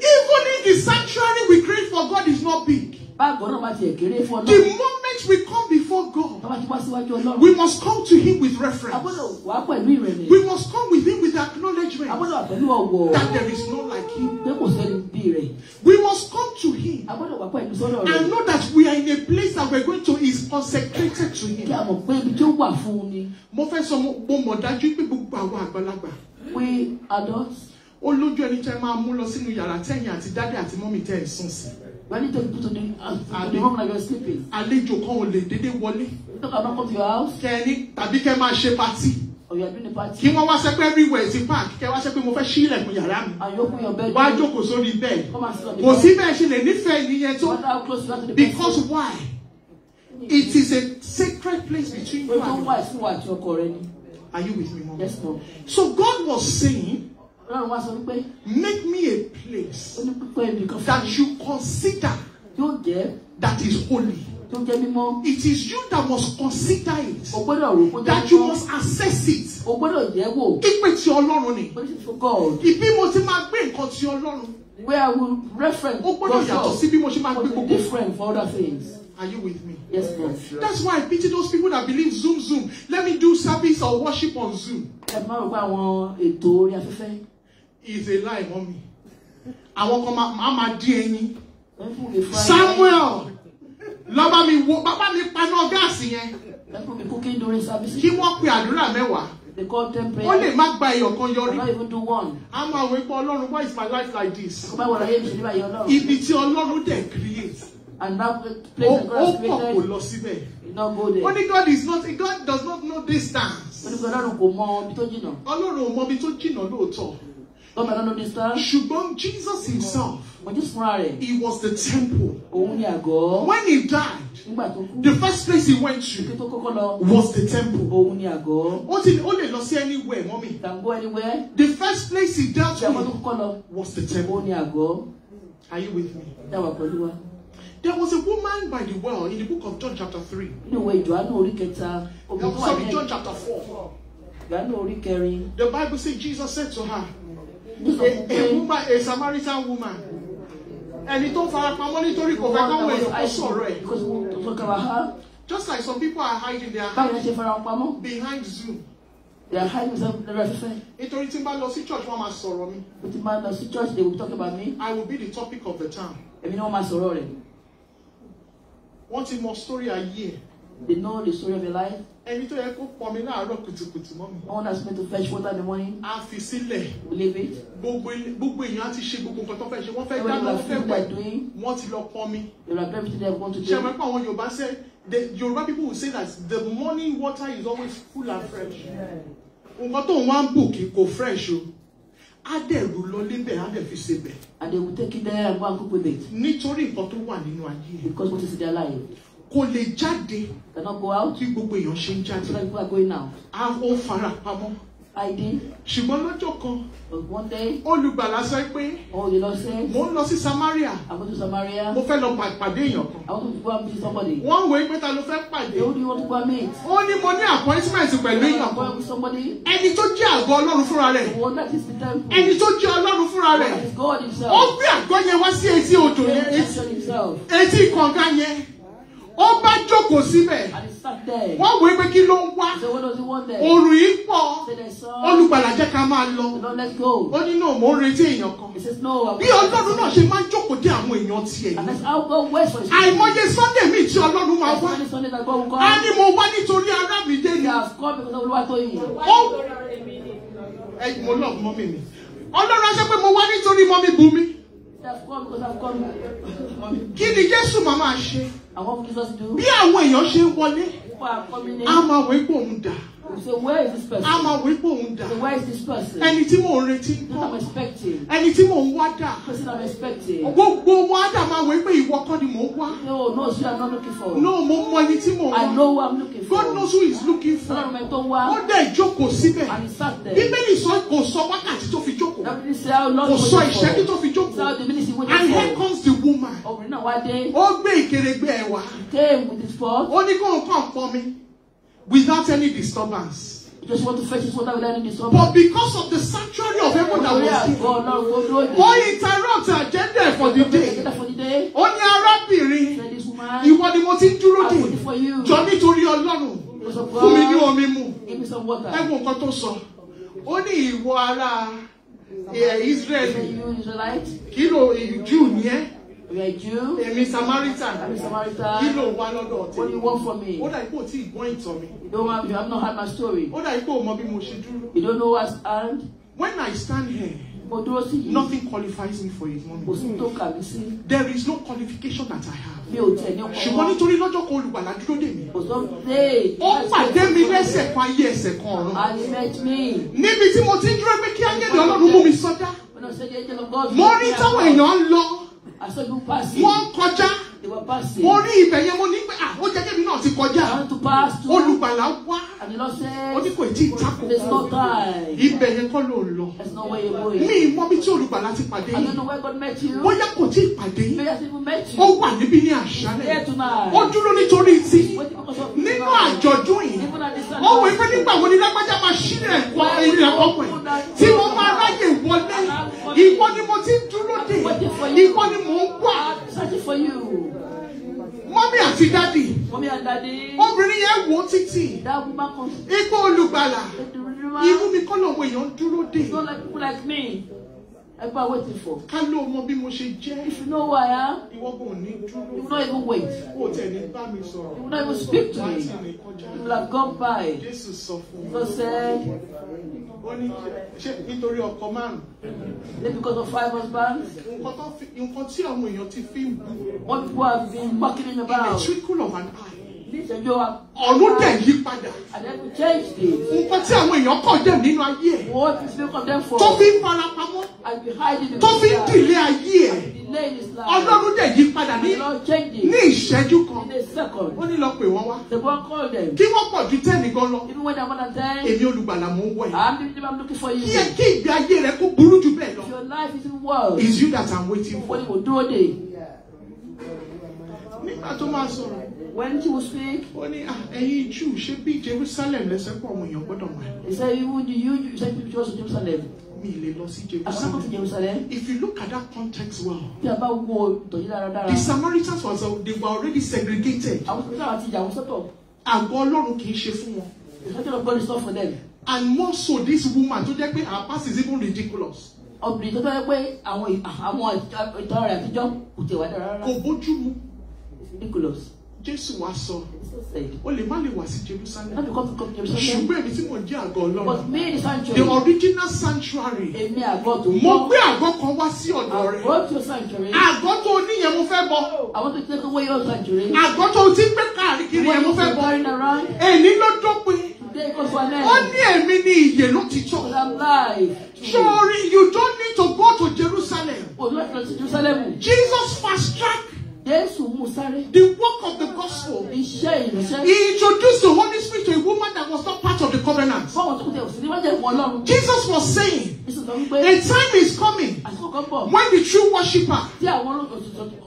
Even if the sanctuary we create for God is not big. Báàgọ̀ náà fún The moment we come before God, Tọ́ba ti wá síwájú Ọlọ́run. we must come to him with reference. gbọ́dọ̀ wá pẹ̀lú ìrẹ̀lẹ̀. We must come with him with acknowledgement ọ̀wọ̀. that there is none like him. Pé kò sẹ́ni bí rẹ̀. We must come to him pẹ̀lú sọ́dọ̀ and know that we are in a place that we're going to is consecrated to Kí him. a mọ̀ pé ibi tí ó wà fún un ni. Mo fẹ́ sọ mo mo mọ̀ dájú pé gbogbo àwọn àgbàlagbà We adults, ó lójú ẹni tẹ́ máa mú lọ sínú yàrá tẹ́yìn àti dádì àti mọ́mì tẹ́ ẹ̀ sùn sí. we need to put to the, uh, to the room like you're sleeping. Àlejò kan ò lè dédé wọlé. You don't cannot come to your house Kẹ́ni tàbí kẹ́ máa ṣe patí. or you are doing a Kí party wọ́n wá sẹ́ pé everywhere ti park kẹ́ wá sẹ́ pé mo fẹ́ ṣí ilẹ̀kùn yàrá mi. and you open your bed. Wá jókòó sórí bẹ́ẹ̀. Come and sit on the Kò bed. sí bẹ́ẹ̀ ṣe lè nífẹ̀ẹ́ nìyẹn No tó. how close you are to the Because why? It is a sacred place between you and wà Are you with me, mom? Yes, no. So God was saying make me a place that you consider that is holy. tó jẹ́ mímọ́. It is you that must consider it, that you must assess it. Ìpè tí Ọlọ́run ni. Ìbí mo ti máa gbé nǹkan tí Ọlọ́run. Where I will reference Ó gbọ́dọ̀ yàtọ̀ sí bí mo ṣe máa gbé gbogbo. different for other things. Are you with me? Yes, Lord. That's why I pity those people that believe Zoom Zoom. Let me do service or worship on Zoom. Pé It's a lie, mommy. Àwọn kan máa máa dín ẹyin. Samuel lọ́ba mi wo bàbá mi paná gáàsì yẹn kí wọ́n pe àdúrà mẹ́wàá. They call them Ó lè prayer. má gba ẹyọ kan They yọrí. not even do one. A máa wọ ipò Ọlọ́run why is my life like this? Bá wọlé ayé mi ṣe nígbà yẹn náà. Ibi tí Ọlọ́run dẹ̀ create. And that Ó place that God ó has pọ̀ kò created, lọ síbẹ̀. go there. Only God is not God does not know distance. Ó ní Ọlọ́run kò mọ ibi tó jìnnà. Ọlọ́run ò mọ ibi tó jìnnà lóòótọ́. God might not know distance. Ṣùgbọ́n Jesus himself, Mo jí fúnra rẹ̀. he was the temple. Òun ni àgọ́. When he died, Nígbà tó kú. the first place he went Kí to tó kọ́kọ́ lọ. was the temple. Òun ni àgọ́. Ó ti ó lè lọ sí anywhere, mommy. Can go anywhere. The first place he dealt tó with kọ́kọ́ lọ? was the temple. Òun ni àgọ́. Are you with me? Dáwà pẹ̀lú wa. There was a woman by the well in the book of John chapter 3. Nínú ìwé Ìjọ́ánù orí kẹta. Sorry, John chapter 4. Ìjọ́ánù orí kẹrin. The Bible says Jesus said to her, a, a woman, a Samaritan woman. Ẹni tó farapamọ́ nítorí kò fẹ́ káwọn èèyàn kó sọ̀rọ̀ ẹ̀. Because to talk about her. Just like some people are hiding their pamọ́? behind Zoom. They are hiding themselves lórí afẹ́fẹ́. Nítorí tí n bá lọ sí church wọ́n máa sọ̀rọ̀ mi. Lọ sí church they will talk about me. I will be the topic of the town. Èmi ni wọ́n máa sọ̀rọ̀ rẹ̀. Wọ́n ti mọ story ayé ẹ̀. They know the story of your life. Ẹni tó yẹ kó pọn mi láàárọ̀ kùtùkùtù mọ́ mi. One that's meant to fetch water in the morning. Á fi sílẹ̀. We leave it. Gbogbo gbogbo èèyàn á ti ṣe gbogbo nǹkan tó fẹ́ ṣe. Wọ́n fẹ́ dáná, wọ́n fẹ́ wẹ̀. doing. Wọ́n ti lọ pọn mi. They will have everything they want to Ṣé ẹ mọ̀ do. pé àwọn Yorùbá ṣe the Yorùbá people will say that the morning water is always full and fresh. Nǹkan tó ń wá ń bù kí kò fresh o. Á dẹ̀ rú lọ lébẹ̀, á dẹ̀ fi ṣe bẹ̀. And they will take it there and go and cook with it. Nítorí nǹkan tó wà nínú ayé. Because what is their life. Kò lè jáde Cannot go out. tí gbogbo èèyàn ṣe ń So jáde. that people are going out. Á ó fara pamọ́. Hiding. Ṣùgbọ́n lọ́jọ́ kan, But one day, olùgbàlà sọ pé oh, the Lord said, mò ń lọ sí Samaria. I go to Samaria. Mo fẹ́ lọ pàdé èèyàn kan. I want to go and meet somebody. Wọ́n ń wo pé ta ló fẹ́ pàdé. Who do you want to go and meet? Ó ní mo ní appointment pẹ̀lú I èèyàn want to go kan. Ẹni tó jẹ́ àgọ́ Ọlọ́run fúnra rẹ̀. The one that is the temple. Ẹni tó jẹ́ Ọlọ́run fúnra rẹ̀. is God Ó Himself. gbé àgọ́ yẹn wá sí etí odò yẹn. Etí kànga yẹn. Ó bá jókòó síbẹ̀. Wọ́n wo pé kí ló ń wá. Òrùn yìí pọ̀. Olùgbàlà jẹ́ ká máa lọ. Ó ní náà mò ń retí èèyàn kan. Bí Ọlọ́run náà ṣe máa ń jókòó dé àwọn èèyàn tiẹ̀. Àìmọye Sunday míì tí Ọlọ́run máa wá. A ní mo wá nítorí ará mi dé ni. has come because of Oluwatoyin. Ó ẹ mo love mọ́mí mi. Ọlọ́run á sọ pé mo wá nítorí mọ́mí bù mí. Kí ni Jésù máa máa ṣe? Bí àwọn èèyàn ṣe wọlé, a máa wọ ipò òun dà. Say, where is this person? A máa wọ ipò òun dà. So where is this person? Ẹni tí mò ń retí ń I'm expecting. Ẹni tí mò ń wá dà. Person I'm expecting. Gbogbo wọn á dà máa wọ pé ìwọ kọ́ ni mò ń wá. No, no, so I'm not looking for. No, mo mọ ẹni tí mò ń I wá. know who I'm looking for. God knows who is looking for. Ọlọ́run mẹ́tọ́ Ó wá. dẹ̀ jókòó síbẹ̀. And he sat there. Bíbélì sọ kò sọ wákàtí tó fi jókòó. That didn't say how long Kò he sọ waited ìṣẹ́jú tó fi jókòó. the ministry And here waited for. comes the woman. Obìnrin náà wá dé. Ó gbé ìkèrègbè ẹ̀ wá. He came with his pot. Ó ní kó nǹkan mi without any disturbance. Just want to fetch water without any disturbance. But because of the sanctuary of heaven that Nítorí was given, ó dé. interrupt agenda for the day. Ó ní arábìnrin, ìwọ ni mo ti ń dúró dè. it. Jọ nítorí Ọlọ́run, fún mi ní omi mu. Give me some water. Ẹ wo nǹkan tó sọ. Ó ní ìwọ Israẹli, you Israelite. kí ló Júù ní ẹ́? You are Jew. Èmi Samaritan. I'm a Kí Samaritan. ló wá lọ́dọ̀ What do you want from me? Ó dà ipò tí ìgbọ́n ìtàn mi. You don't have, you have not heard my story. Ó dà ipò mọ bí mo ṣe dúró. You don't know what's and When I stand here, mo dúró sí yìí. nothing qualifies me for his Kò money. sí tó kà mí sí. There is no qualification that I have. Mi ò tiẹ̀ ní ọkọ̀ Ṣùgbọ́n nítorí lọ́jọ́ kan olùgbàlà dúró dè mí. Kò sọ dé. Ó pàdé mi lẹ́sẹ̀ kan ayé ẹsẹ̀ kan ọ̀run. And he met me. Níbi tí mo ti ń dúró pé kí ángẹ́lì Ọlọ́run mú mi sọdá. I. Mo rí táwọn èèyàn ń lọ, Wọ́n ń kọjá. They were pass it. mo rí ibẹ̀ yẹn mo ní pé ah ó jẹ́ kébì náà ti I kọjá want to pass through. olùgbàlà wá. And the Lord ó ní says, kò tí ì takò there's no time. ibẹ̀ yẹn kọ́ ló ń lọ. No way you're mi mọ bí tí olùgbàlà ti pàdé I yìí. don't know where God met you. bóyá kò tí ì pàdé yìí. I ó wà níbí ní àṣálẹ̀. Tonight. ó dúró nítorí of nínú àjọ̀dún yìí ó wọ pé nígbà wo ni lágbájá máa ṣílẹ̀ ẹ̀kọ́ ilé ẹ̀kọ́ pẹ̀ tí mo máa ráyè wọlé ìwọ ni mo ti dúró dè ìwọ ni mò ń wà. For you. Mọ́mí àti dádì Mommy and daddy. obìnrin yẹn wò ó títì That woman comes. ipò olùgbàlà The irú river. mi kọ́ lọ́wọ́ èèyàn dúró dè It's not like people like me. Everybody waiting for. ká ló mọ bí mo ṣe jẹ́ If you know who I am, ìwọ kò ní dúró you will not even wait. kò tẹ̀ ní bá mi sọ̀rọ̀ You will not even speak to me. You will have gone by. Jésù sọ fún mi God said, ó ní ṣe nítorí ọkọ márùn maybe because of five husbands, nǹkan tí àwọn èèyàn ti fi ń bu what people have been barking in a about. twinkle of an eye. Ọ̀run dẹ̀ yí padà. Nǹkan tí àwọn èèyàn kọ̀ dẹ̀ nínú ayé ẹ̀. Tó fi ń fara pamọ́ tó fi ń dìlé ayé ẹ̀. Ọlọ́run dẹ̀ yí padà ní ní ìṣẹ́jú kan. Ó ní lọ pè wọ́n wá. Kí wọ́n pọ̀ ju tẹ́ẹ̀nì gan lọ. Èmi olùgbàlà mò ń wọ̀ ẹ̀ I'm the I'm looking for you. kí ìgbé ayé rẹ kó burú jù bẹ́ẹ̀ lọ. If your life is you that I'm waiting for. nígbà tó máa sọ̀rọ̀ When will speak, ó ní "Ah, ẹ̀yin jù ṣé bí Jerusalem lẹ́sẹ̀ pọ̀ àwọn èèyàn gbọ́dọ̀ wà he said, even you, you said you chose Jerusalem. mi ì lè lọ sí I cannot go to Jerusalem Jerusalem. if you look at that context well Bí a bá wo ìtọ́jú dáradára, the Samaritans was they were already segregated àwọn tó sábà ti jà wọ́n sọ́tọ̀. àgọ́ Ọlọ́run kì í ṣe fún wọn The Spirit of God is not for them. and more so this woman tó jẹ́ pé her past is even ridiculous Obìnrin tó tọ́ pé àwọn àwọn ìtọ́ rẹ̀ àtijọ́ kò tẹ̀ wá dára kò rárá. bójú mu ridiculous. Jésù wá sọ ó lè má lè wá sí Jerusalem. Not because come to Jerusalem, ṣùgbọ́n èmi tí ń jẹ́ àgọ́ Ọlọ́run. But the original sanctuary. Èmi àgọ́ tó mo mọ́. gbé àgọ́ kan wá sí ọ̀dọ̀ rẹ̀. Brought your sanctuary. àgọ́ tó níyẹn mo fẹ́ bọ. I want to take away your sanctuary. àgọ́ tó ti gbé káàkiri yẹn mo fẹ́ bọ. Èyí ló dópin. Ó ní èmi ní ìyè ló ti tọ́ sorry you don't need to go to Jerusalem. O Jerusalem. Jesus fast track Jésù mú sáré. the work of the gospel Iṣẹ́ ìránṣẹ́. he introduced the Holy Spirit to a woman that was not part of the covenant Fọ́wọ́n tó kù tẹ̀ òsì níwájú ẹ̀wọ̀n Ọlọ́run. Jesus was saying Jésù sọ wípé a time is coming àsìkò kan bọ̀ when the true worshipper tí àwọn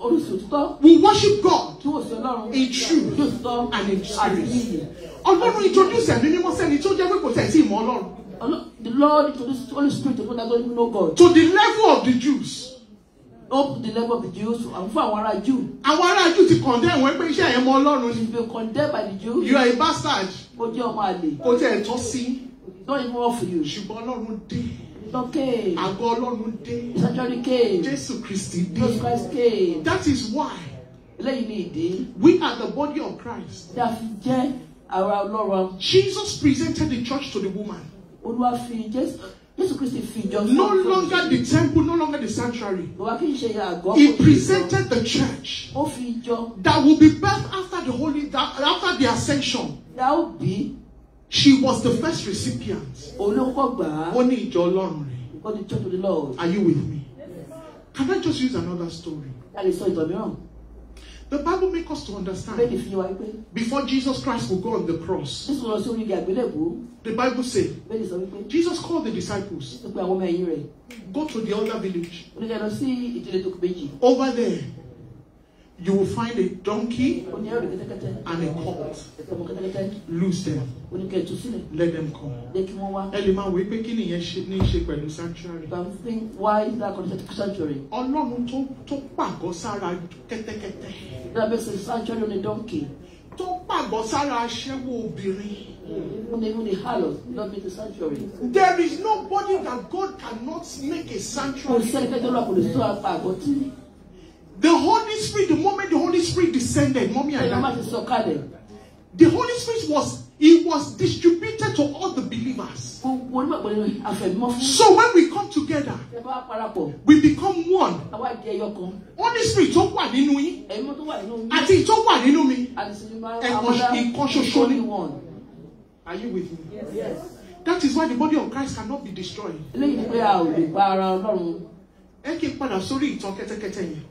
olùsìn òtítọ́ will worship God tí wọ́n sí Ọlọ́run. in truth and in spirit. Ọlọ́run introduce ẹ̀mí mímọ́ sẹ́ni tó jẹ́ pé kò tẹ̀ sí ìmọ̀ Ọlọ́run Ọlọ́- The Lord introduced the Holy Spirit to people that don't know God. to the level of the Jews. To the level of the Jews and fún àwọn ará Jew. Àwọn ará Júù ti condemn wọn pé iṣẹ́ ẹ̀mọ́ Ọlọ́run ni. He's been condemned by the Jews. You are a bastard. Ó jẹ́ ọmọ àlè. Kò tẹ̀ tọ́ sí. Not even for you. Ṣùgbọ́n Ọlọ́run dé. Came. Àgọ́ Ọlọ́run dé. Sanctuary came. Jésù Jesus dé. Christ came. That is why Eléyìí ni ìdí. we are the body of Christ. Tí a fi jẹ́ ara Ọlọ́run. Jesus presented the church to the woman. Olúwa fi Jésù Jésù Kristi fi ìjọ No longer the temple, no longer the sanctuary. Olúwa kì í ṣe àgọ́. He presented the church Ó fi ìjọ that will be birthed after the holy that, after the ascension. dá ó bí She was the first recipient. olóńgbò gbà á. Ó ní ìjọ Ọlọ́run rẹ̀. God the church of the Lord. Are you with me? Can I just use another story? A lè sọ ìtàn mìíràn. The Bible makes us to understand Bẹ́ẹ̀ni fi wá pé before Jesus Christ will go on the cross, Jésù lọ sí orí igi àgbélébùú. the Bible says Bẹ́ẹ̀ni sọ wípé Jesus called the disciples, ó pe àwọn ọmọ ẹ̀yìn rẹ̀. go to the other village. Oníkẹ́ lọ sí ìdílé tó kù méjì. Over there, you will find a donkey and a colt. Lose them. Let them come. Ẹ máa wí pé kí nìyẹn ní ṣe pẹ̀lú sanctuary. Why is that connected to sanctuary? Ọlọ́run tó tó pàgọ́ sára kẹ́tẹ́kẹ́tẹ́. That makes a sanctuary on a donkey. Tó pàgọ́ sára aṣẹ́wó obìnrin. There is nobody that God cannot make a sanctuary. The Holy Spirit, the moment the Holy Spirit descended, mommy and daddy, the Holy Spirit was it was distributed to all the believers. So when we come together, we become one. Holy Spirit tó wà nínú yín Ẹ̀mí tó wà nínú mi. àti. Àti Ẹ̀kan- ṣoṣo ni. one. Are you with me? Yes. That is why the body of Christ cannot be destroyed. Ẹ kí n padà sórí ìtàn kẹ́tẹ́kẹ́tẹ́ yẹn.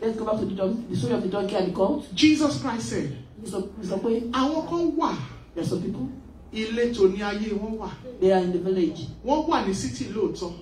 Let's go back to the, don- the story of the donkey and the colt. Jesus Christ said, Mr. Mr. Kwe, àwọn kan wà there are some people, ìletò ní ayé wọn wà. they are in the village. Wọ́n wà ní city lóòótọ́,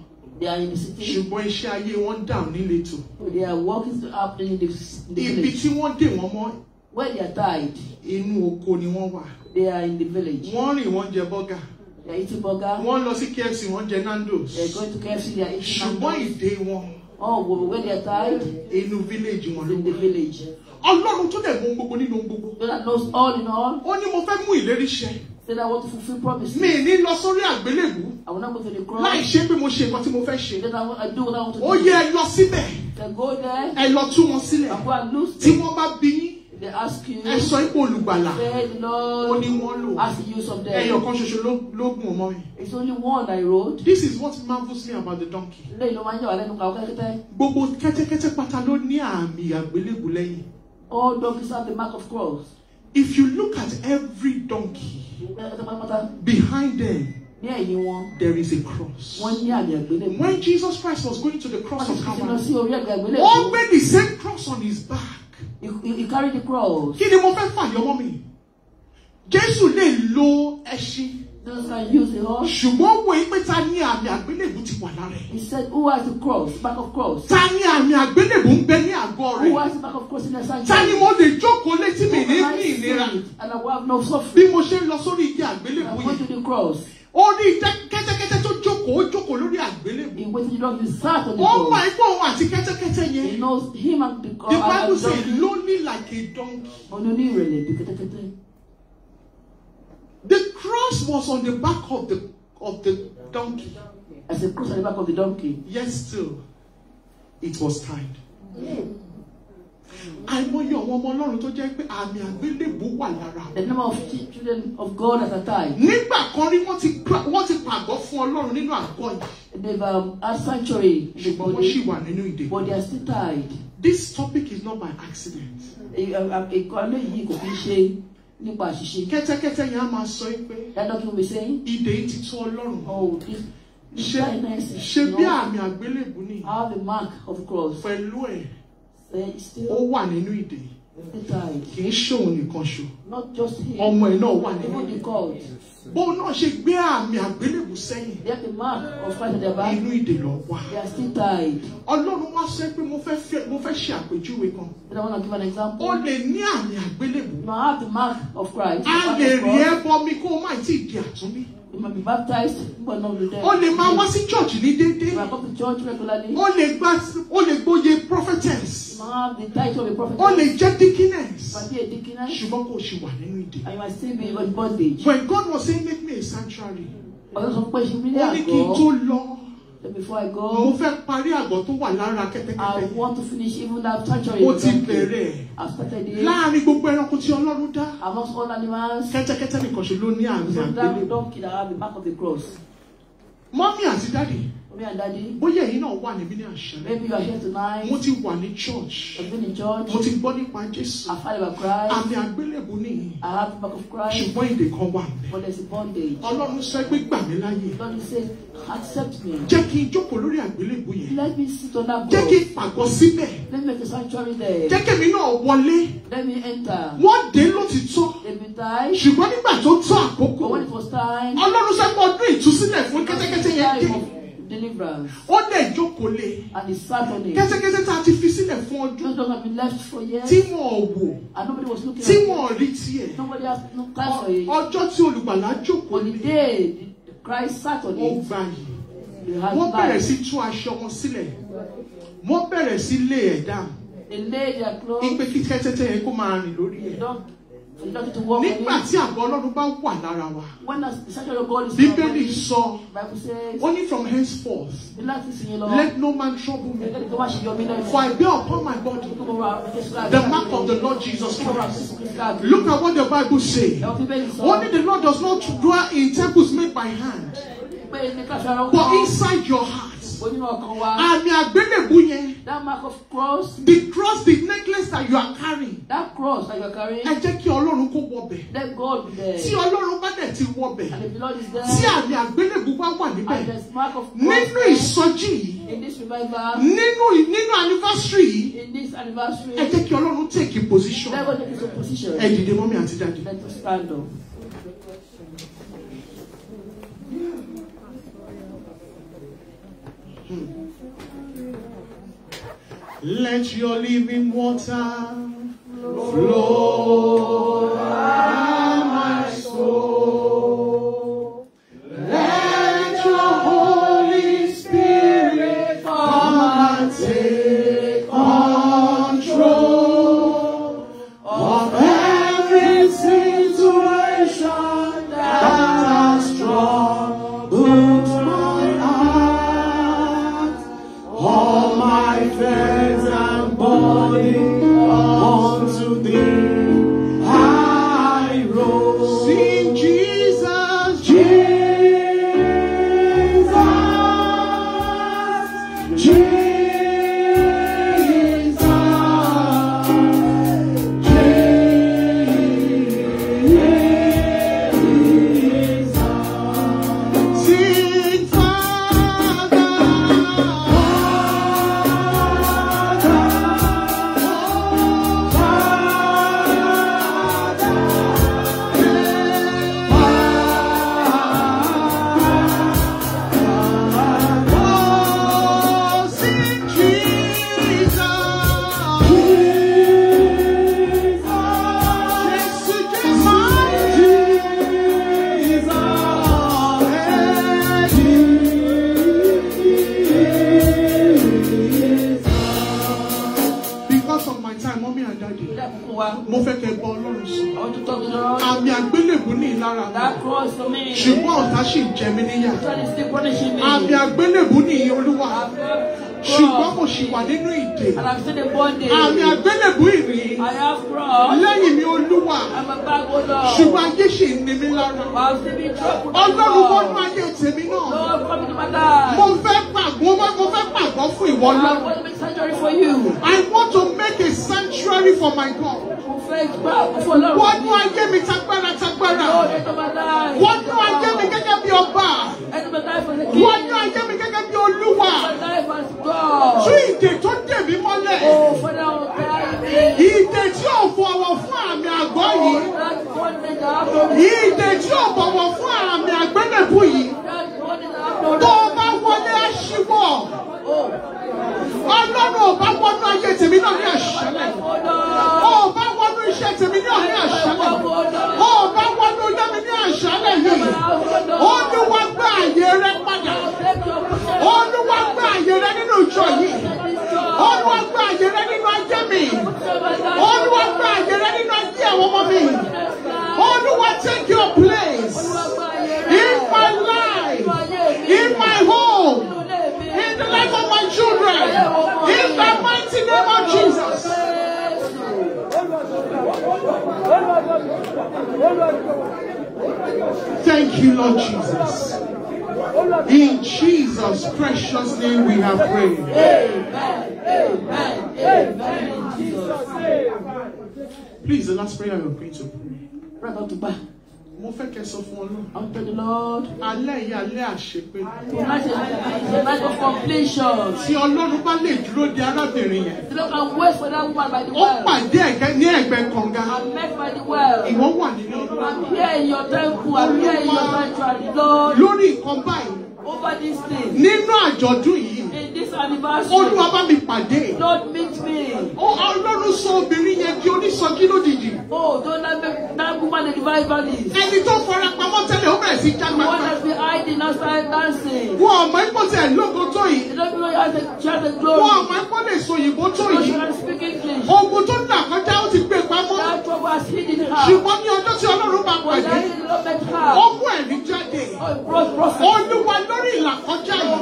They are in the city. ṣùgbọ́n iṣẹ́ ayé wọn down níletò. They are walking up in the, in the Ibi village. tí wọ́n dè wọ́n mọ́ Where they are tied, inú oko ni wọ́n wà. they are in the village. Wọ́n rìn wọ́n jẹ bọ́gà. They are eating burger. Wọ́n lọ sí KFC wọ́n jẹ Nando's. They are going to KFC. They are eating Ṣùgbọ́n McDonald's. ìdè wọn Oh, well, where they tied, inú village wọn ló in the wà. village. Ọlọ́run tó dẹ̀ mú gbogbo nínú gbogbo. God that knows all in all. Ó ní mo fẹ́ mú ìlérí ṣẹ. Said I want to fulfill promises. Mi ní lọ sórí àgbélébù I will not go to the cross. láì ṣe pé mo ṣe nǹkan tí mo fẹ́ ṣe. Then I, I do what I want to Ó do. yẹ ẹ lọ síbẹ̀. Then go there Ẹ lọ tú wọn sílẹ̀. and go and lose Tí them. wọ́n bá bí yín, They ask you, ẹ sọ ipò olùgbàlà. say the Ó ní wọ́n lò. ask the use of Ẹyọ them. kan ṣoṣo ló gùn ọmọ mi. It's only one I wrote. This is what marvels me about the donkey. Ilé ìlú máa ń yà wá lẹ́nu kàwé kẹ́kẹ́tẹ́. Gbogbo kẹ́tẹ́kẹ́tẹ́ pátá ló ní àmì àgbélébù lẹ́yìn. All donkeys have the mark of cross. If you look at every donkey, behind them ní ẹ̀yìn wọn. there is a cross. Wọ́n ní àmì àgbélébùú. When Jesus Christ was going to the cross of ti fi lọ Calvary, sí orí ẹ̀gbẹ́ ó àgbélébùú. gbé the same cross on his back. He carried the cross. Kí ni mo fẹ́ fàyọ mọ́ mi? Jésù lè lo ẹṣin, Jesus can use the horse. ṣùgbọ́n wo pé ta ní àmì àgbélébù ti wà lára ẹ̀. He said, Who has the cross? Back of cross. Ta ní àmì àgbélébù ń bẹ ní àgọ́ Who rẹ̀? has the back of cross in the Ta ni mo lè jókòó létí mi Who ní ní ìnira? And I will have no Bí suffering. mo ṣe lọ sórí igi àgbélébù I went to the cross. ó rí jẹ́- kẹ́tẹ́kẹ́tẹ́ tó jókòó, jókòó lórí àgbélébù. He He went to the cross. He sat on the Ó mọ cross. òun àti kẹ́tẹ́kẹ́tẹ́ He knows him and the The cross. Bible says lonely like a donkey. Only ìrẹ̀lẹ̀ bí kẹ́tẹ́kẹ́tẹ́. The cross was on the back of the of the donkey. As a cross on the back of the donkey. Yet still, it was tied. Àìmọye àwọn ọmọ Ọlọ́run tó jẹ́ pé àmì àgbélébù wà lára The number of chi- children of God at a time. Nígbà kan rí wọ́n ti wọ́n ti pàgọ́ fún Ọlọ́run nínú àgọ́ yìí. They've um, had sanctuary the Ṣùgbọ́n wọ́n ṣì wà nínú ìdè. but they are still tied. This topic is not by accident. Ìkọ́lé yìí kò fi ṣe nípa àṣìṣe. Kẹ́tẹ́kẹ́tẹ́ yẹn á máa sọ pé That document be saying, ìdè ti tó Ọlọ́run. oh, this, is ṣé bí àmì àgbélébù ni? have the mark of cross. Pẹ̀lú ẹ̀, ó wà nínú ìdè. Kì í ṣòun nìkan ṣo. Not just him. Ọmọ ẹ̀ náà wà nínú ìdè. Bóun náà ṣe gbé àmì àgbélébù sẹ́yìn. Inú ìdè lọ wà. Ọlọ́run wá sọ pé mo fẹ́ ṣe àpèjúwe kan. Example. lè ní àmì àgbélébù. A lè rí cross. ẹ bọ mi kó o má ì di àtúnbí. You might be baptized, but not dead. Ó lè máa wá sí church ní You déédéé. might come to church regularly. Ó lè gbá ó lè gbóye prophetess. You might have the title of a prophet. Ó lè jẹ́ You deaconess. might be a deaconess. Ṣùgbọ́n kò ṣì wà nínú ìdè. And you might still be in bondage. When God was saying make me a sanctuary, Ọ̀dọ́ sọ pé ṣe mí ní ó ní kí n tó àgọ́. lọ. Before I Mo go, fẹ́ parí àgọ́ tó wà lára I kẹ́tẹ́kẹ́tẹ́. want to finish even that. Ó in ti bẹ̀rẹ̀. I've started it. Láàárín gbogbo ẹranko tí Ọlọ́run dá. Amongst all animals, Kẹ́tẹ́kẹ́tẹ́ nìkan ṣe ló ní àmì so that donkey that have the back of the cross. Mọ́mí àti dádì, Mommy and daddy, bóyá ẹ̀yin náà wà níbí ní àṣálẹ́. maybe you are here tonight. Mo ti wà ní church. I've been in church. Mo ti gbọ́ nípa Jésù. I've heard about Christ. Àmì àgbélébù nìyí. I have the back of Christ. Ṣùgbọ́n èdè kan wà mẹ́. But there's a bondage. Ọlọ́run sọ pé gbà mí láyè. Lord, He says, accept me. Jẹ́ kí n jókòó lórí àgbélébù yẹn. Let me sit on that Jẹ́ kí cross. n pàgọ́ síbẹ̀. Let me make a sanctuary there. Jẹ́ kẹ́mi náà wọlé. Let me enter. Wọ́n dé lótìtọ́. Be died. Ṣùgbọ́n nígbà tó tó àkókò. But when it was time, Ọlọ́run sọ pé ọdún ìtúsílẹ̀ fún kẹ́tẹ́kẹ́tẹ́ yẹn dé. Deliverance, Ó dẹ̀ jókòó lé. and he sat on it. Kẹ́tẹ́kẹ́tẹ́ tá a ti fi sílẹ̀ fún ọdún. Those have been left for years, Tí wọn wò. and nobody was looking Tí at wọn it. ò rí tiẹ̀. Nobody has no time for it. Ọjọ́ tí olùgbàlà jókòó On the lé. day the, the Christ sat on Ó it, gbà yìí. Wọ́n bẹ̀rẹ̀ sí tú aṣọ wọn sílẹ̀. Wọ́n bẹ̀rẹ̀ sí lé ẹ̀ dáhùn. They laid their clothes. Ipe kí kẹ́tẹ́kẹ́tẹ́ yẹn kó máa rìn lórí ẹ̀. Dog, for the dog to walk on Nígbà it. tí àgọ́ Ọlọ́run bá wà lára wa. When the the sanctuary of God is Bíbélì on sọ, Bible says, ó ní from henceforth, the láti sìn yín lọ. let no man trouble me. Ẹgbẹ́ tó wá ṣe yọ mí lẹ́nu. For I bear upon my body Kó mo ra Jésù láàárín. the mark of the Lord Jesus Kó mo ra Christ. Jésù Kristi láàárín. Look at what the Bible says. Ẹ̀wọ̀n Bíbélì sọ. Only the Lord does not dwell in temples made by hand, Pé ní káfí ara but kọ́. inside your heart. Àmì àgbélébù yẹn That mark of cross. the cross the necklace that you are carrying That cross that you are carrying. ẹ jẹ́ kí ọlọ́run kó wọbẹ̀ Let God be there. tí ọlọ́run bá dẹ̀ ti wọbẹ̀ And if the Lord is there. tí àmì àgbélébù bá wà níbẹ̀ And there's mark of cross. nínú ìsọjí yìí In this revival. nínú nínú anniversary yìí In this anniversary. ẹ jẹ́ kí ọlọ́run take a position Let God take his own position. ẹ dìde mọ́mí àti dáàdì. Let us stand up. Let your living water flow down my soul. Let your Holy Spirit come and take control of every situation bondage I have no Ìdè tí ò bọ̀wọ̀ fún àmì àgbélébù yìí. Tó o bá wọlé aṣíwọ̀. Ọlọ́run ò bá wọnú ayé tèmi náà ní àṣálẹ̀. Ó bá wọnú iṣẹ́ tèmi náà ní àṣálẹ̀. Ó bá wọnú ilé mi ní àṣálẹ̀ yìí. Olúwa gbé àyè rẹ padà. Olúwa gbé àyè rẹ nínú ìjọ yìí. Olúwa gbé àyè rẹ nínú ayé mi. Olúwa gbé àyè rẹ nínú ayé àwọn ọmọ mi. Take your place in my life, in my home, in the life of my children, in the mighty name of Jesus. Thank you, Lord Jesus. In Jesus' precious name we have prayed. Amen. Amen. Amen. Please, the last prayer we're going to pray. Mo fẹ́ kẹ́ sọ fún Ọlọ́run. Tell the Lord. Alẹ́ yìí alẹ́ àṣepé. A night of completion. Tí Ọlọ́run bá lè dúró de arábìnrin yẹn. The Lord can wait for that woman by the Ó well. pàdé ẹ̀gẹ́ ní ẹ̀gbẹ́ kànga. I'm met by the well. Ìwọ wà nínú Ọlọ́run. Here in your temple. Here in your sanctuary. Lord, Lórí nǹkan báyìí. over this thing, Nínú àjọ̀dún yìí. Anniversary, Olúwa bá mi pàdé. Lord, meet me. Ó Ọlọ́run sọ obìnrin yẹn di onísọjí lójijì. Oh, don't let me, that woman a revivalist. Ẹni tó fara pamọ́ tẹ́lẹ̀ ó bẹ̀rẹ̀ sí jágbá. one that's been hiding outside dancing. Wọ́n ọmọ ẹ̀kọ́ tẹ̀ lógo tó yìí. The, she has the Wọ́n glory. ọmọ ẹ̀kọ́ lè sọ òyìnbó tó So yìí. can speak English. Ogun tó ń là kọjá ó ti gbé pamọ́. That trouble has hidden her. Ṣùgbọ́n ní ọjọ́ tí Ọlọ́run bá pàdé, that thing Lórí ìlàkọjá yìí.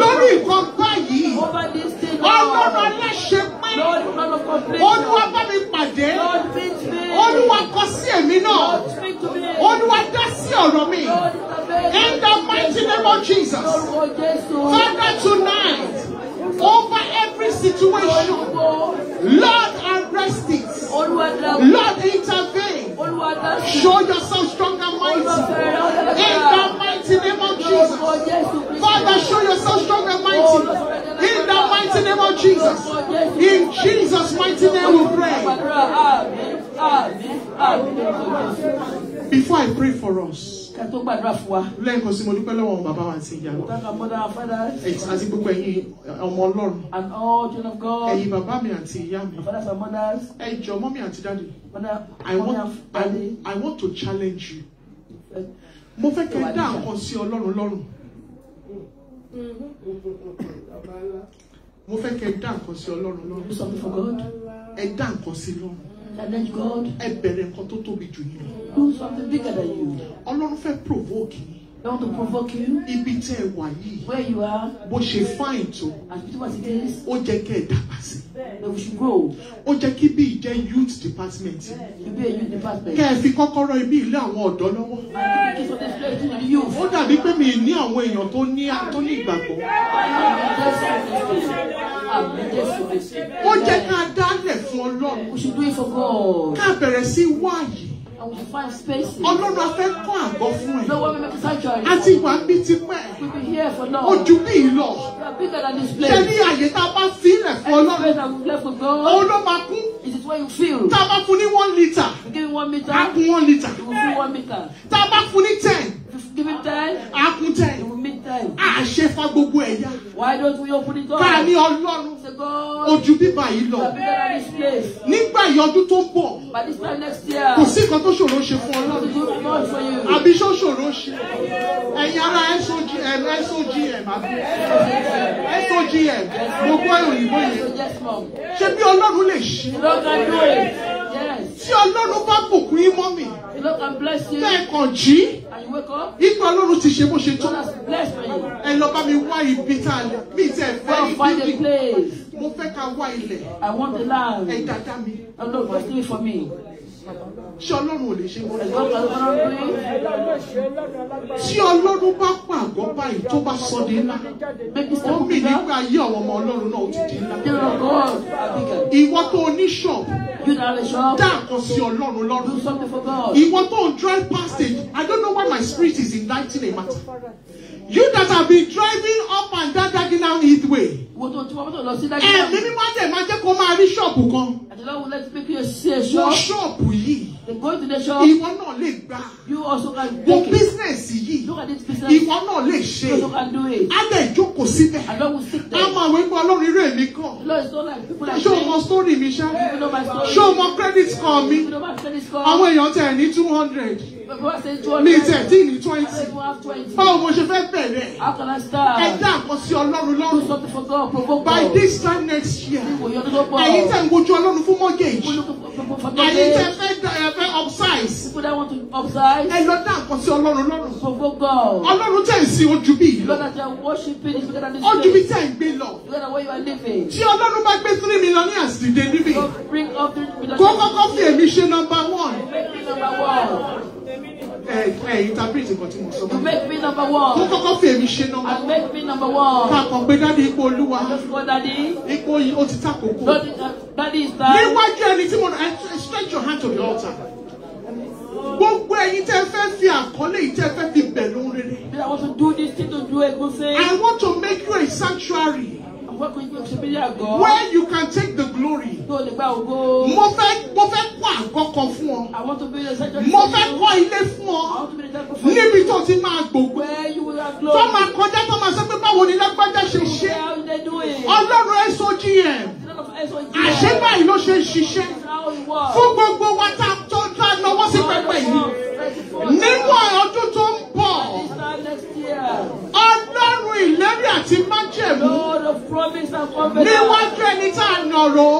Lórí nǹkan báyìí. Ọlọ́run aláṣẹ pé. Olúwa bá mi pàdé. Olúwa kọ sí èmi náà. Olúwa dá sí ọ̀rọ̀ mi. In the mighty name of Jesus. Father, tonight, over every situation, Lord, arrest it. Lord, intervene. Show yourself strong and mighty. In the mighty name of Jesus. Father, show yourself strong and mighty. In the mighty name of Jesus. In Jesus' mighty name we pray. Before I pray for us, Ká tó gbàdúrà fún wa. lẹ́ẹ̀kan sí mo dúpẹ́ lọ́wọ́ bàbá wa àti ìyá wa. Thank mother and Àti gbogbo ẹ̀yin ọmọ Ọlọ́run. and all children of God. Ẹ̀yin bàbá mi àti ìyá mi. Our fathers and mothers. Ẹ jọ̀ọ́ mọ́mí àti dáàdì. Mother, I want, and I, daddy. I want to challenge you. Mo fẹ́ kẹ́ dá nǹkan sí Ọlọ́run lọ́rùn. Mo fẹ́ kẹ́ dá nǹkan sí Ọlọ́run lọ́rùn. something for God. Ẹ dá nǹkan sí lọ́rùn. Challenge God. Ẹ bẹ̀rẹ̀ nǹkan tó tóbi jù yín lọ. Do something bigger than you. Ọlọ́run fẹ́ provoke yín. They want to provoke you. Ibi tẹ́ ẹ wà yìí. Where you are, Bó ṣe fáìn tó. as beautiful as it is, Ó jẹ́ kẹ́ ẹ dàgbà sí. that we should grow. Ó jẹ́ kí bí ìjẹ́ youth department. Be a youth department. Kẹ́ ẹ fi kọ́kọ́rọ́ ibi ilé àwọn ọ̀dọ́ lọ́wọ́. Ó dàbí pé mi ní àwọn èèyàn tó ní tó ní ìgbàgbọ́. Ó jẹ́ ká dálẹ̀ fún Ọlọ́run. We should do it for God. Ká bẹ̀rẹ̀ sí wáyé. Ọlọ́run a fẹ́ kọ́ àgọ́ fún ẹ. Make a sanctuary. A ti. Ó ju bí yìí lọ. We are bigger than this Ṣé place. ní àyè tá a bá sílẹ̀ fún Ọlọ́run? Òun ló máa kún. it is where you feel. Tá a bá fún ní one litre, á kún one litre. Tá a bá fún ní ten, á kún ten. Ten. À ṣe fa gbogbo ẹ̀yà. Why don't we open it up? Ká ní Ọlọ́run. Say God, Ojú bíbá yìí lọ. are bigger than this place. Nígbà ìyọdún tó ń bọ̀, By this time next year, kò sí nǹkan tó ṣòro ṣe fún Ọlọ́run. Àbí ṣó ṣòro ṣe? Ẹ̀yin ará SOGM, SOGM, àbí SOGM, gbogbo òyìnbó yẹn. Ṣé bí Ọlọ́run lè ṣe? The. Tí Ọlọ́run bá bùkún yín mọ́ mi, The kàn jí, Ipa Ọlọ́run ti ṣe bó ṣe tó. Ẹ lọ bá mi wá ibi tá a lè. Mi tẹ̀ fẹ́ ibi. place. Mo fẹ́ ká wá ilẹ̀. I want the land. Ẹ dáadáa mi. Do it for me. Ṣé Ọlọ́run ò lè ṣe it, Tí Ọlọ́run bá pàgọ́ báyìí tó bá sọ di ńlá. Ó mì nígbà ayé àwọn ọmọ Ọlọ́run náà ó ti di ńlá. Ìwọ tó ní shop, dá nǹkan sí Ọlọ́run lọ́rùn. Ìwọ tó ń drive past it, I don't know why my spirit is igniting a matter. You that have been driving up and down Dagenham Heathway. Wo tó tí wọ́n tó lọ sí dájú. Ẹ̀mí mímọ́ dẹ̀ máa jẹ́ kó máa rí ṣọ́ọ̀bù kan. And the Lord will let you make you see a Wọ shop. ṣọ́ọ̀bù yìí. They go into the shop. Ìwọ náà lè gbà. You also can Wọ take it. bísínẹ̀sì yìí. Look at this business. Ìwọ náà lè You also ṣe. can do it. Á dẹ̀ jókòó síbẹ̀. Will sit Á there. máa wí pé Ọlọ́run irú èmi kàn. Lord is not like people like Ṣé o mọ me. sítórì mi ṣá? People know my story. Ṣé o mọ credit score mi? People know my credit score. Àwọn èèyàn tẹ̀ ní two hundred. Mi 200. tẹ̀ tí ní twenty. say you have 20. Báwo mo ṣe fẹ́ bẹ̀rẹ̀? How can I Ẹ start? dá nǹkan sí Ọlọ́run Do lọ́rùn. something for God. Provoke By God. this time next year, ẹ̀yin tẹ̀ ń wojú Ọlọ́run fún mortgage. Ẹ̀yin tẹ̀ fẹ́ ẹ fẹ́ upsize. People that want to upsize. Ẹ lọ dá nǹkan sí Ọlọ́run lọ́rùn. Provoke God. Ọlọ́run tẹ̀ sin ojú bí know ìlọ. that you're worshiping is bigger than this Ojú bí place. tẹ̀ ń gbé lọ. Bigger than where you are living. Tí Ọlọ́run bá gbé three millionaires dìde níbí. God bring up the Kó kọ́kọ́ fi èmi ṣe number one. Make me number one. Ẹ ẹ interpret nǹkan tí mo sọ. You make me number Kó one. kọ́kọ́ fi èmi ṣe number And one. make me number one. Ká kàn gbé dáadé ipò Olúwa. Just go, Daddy. Ipò yìí ó ti tàkókò. Uh, Daddy is time. Níwájú ẹni tí mo ẹ stretch your hand to the altar. Gbogbo ẹ̀yin tẹ́ fẹ́ fi àkọlé yìí tẹ́ fẹ́ fi bẹ̀ lóhun rere. I want to do this thing to do a good thing. I want to make you a sanctuary Where you can take the glory. Mo fẹ́ mo fẹ́ kọ́ àgọ́ kan fún ọ. Mo fẹ́ kọ́ ilé fún ọ. Níbi tó ti máa gbògbó. Tó máa kọjá tó máa sọ pé báwo ni lágbájá ṣe ṣe. Ọlọ́run SOGM. Àṣé báyìí ló ṣe ń ṣiṣẹ́. Fún gbogbo wa tá tá náwó sí pẹpẹ yìí. Nínú ọdún tó ń bọ̀. Ọlọ́run ìlérí àti májẹ̀mú. Níwájú ẹni tá a nàró.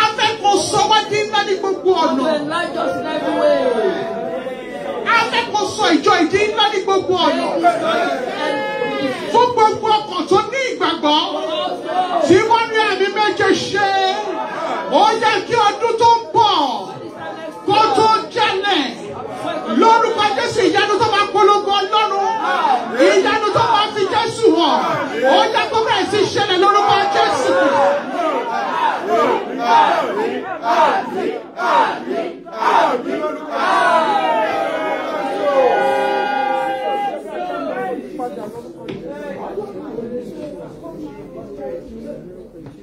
A fẹ́ kó sọ wá dín ńlá ní gbogbo ọ̀nà. A fẹ́ kó sọ ìjọ ìdí ńlá ní gbogbo ọ̀nà. Fún gbogbo ọkàn tó ní ìgbàgbọ́. Tí wọ́n ní àmì méje ṣe. Ó yẹ kí ọdún tó lórúkọ jésù ìyanu tó máa polongo ọlọ́run ìyanu tó máa fi jésù hàn ó yẹ kó bẹ̀rẹ̀ sí ṣẹlẹ̀ lórúkọ jésù. Àmín àmín àmín àmín.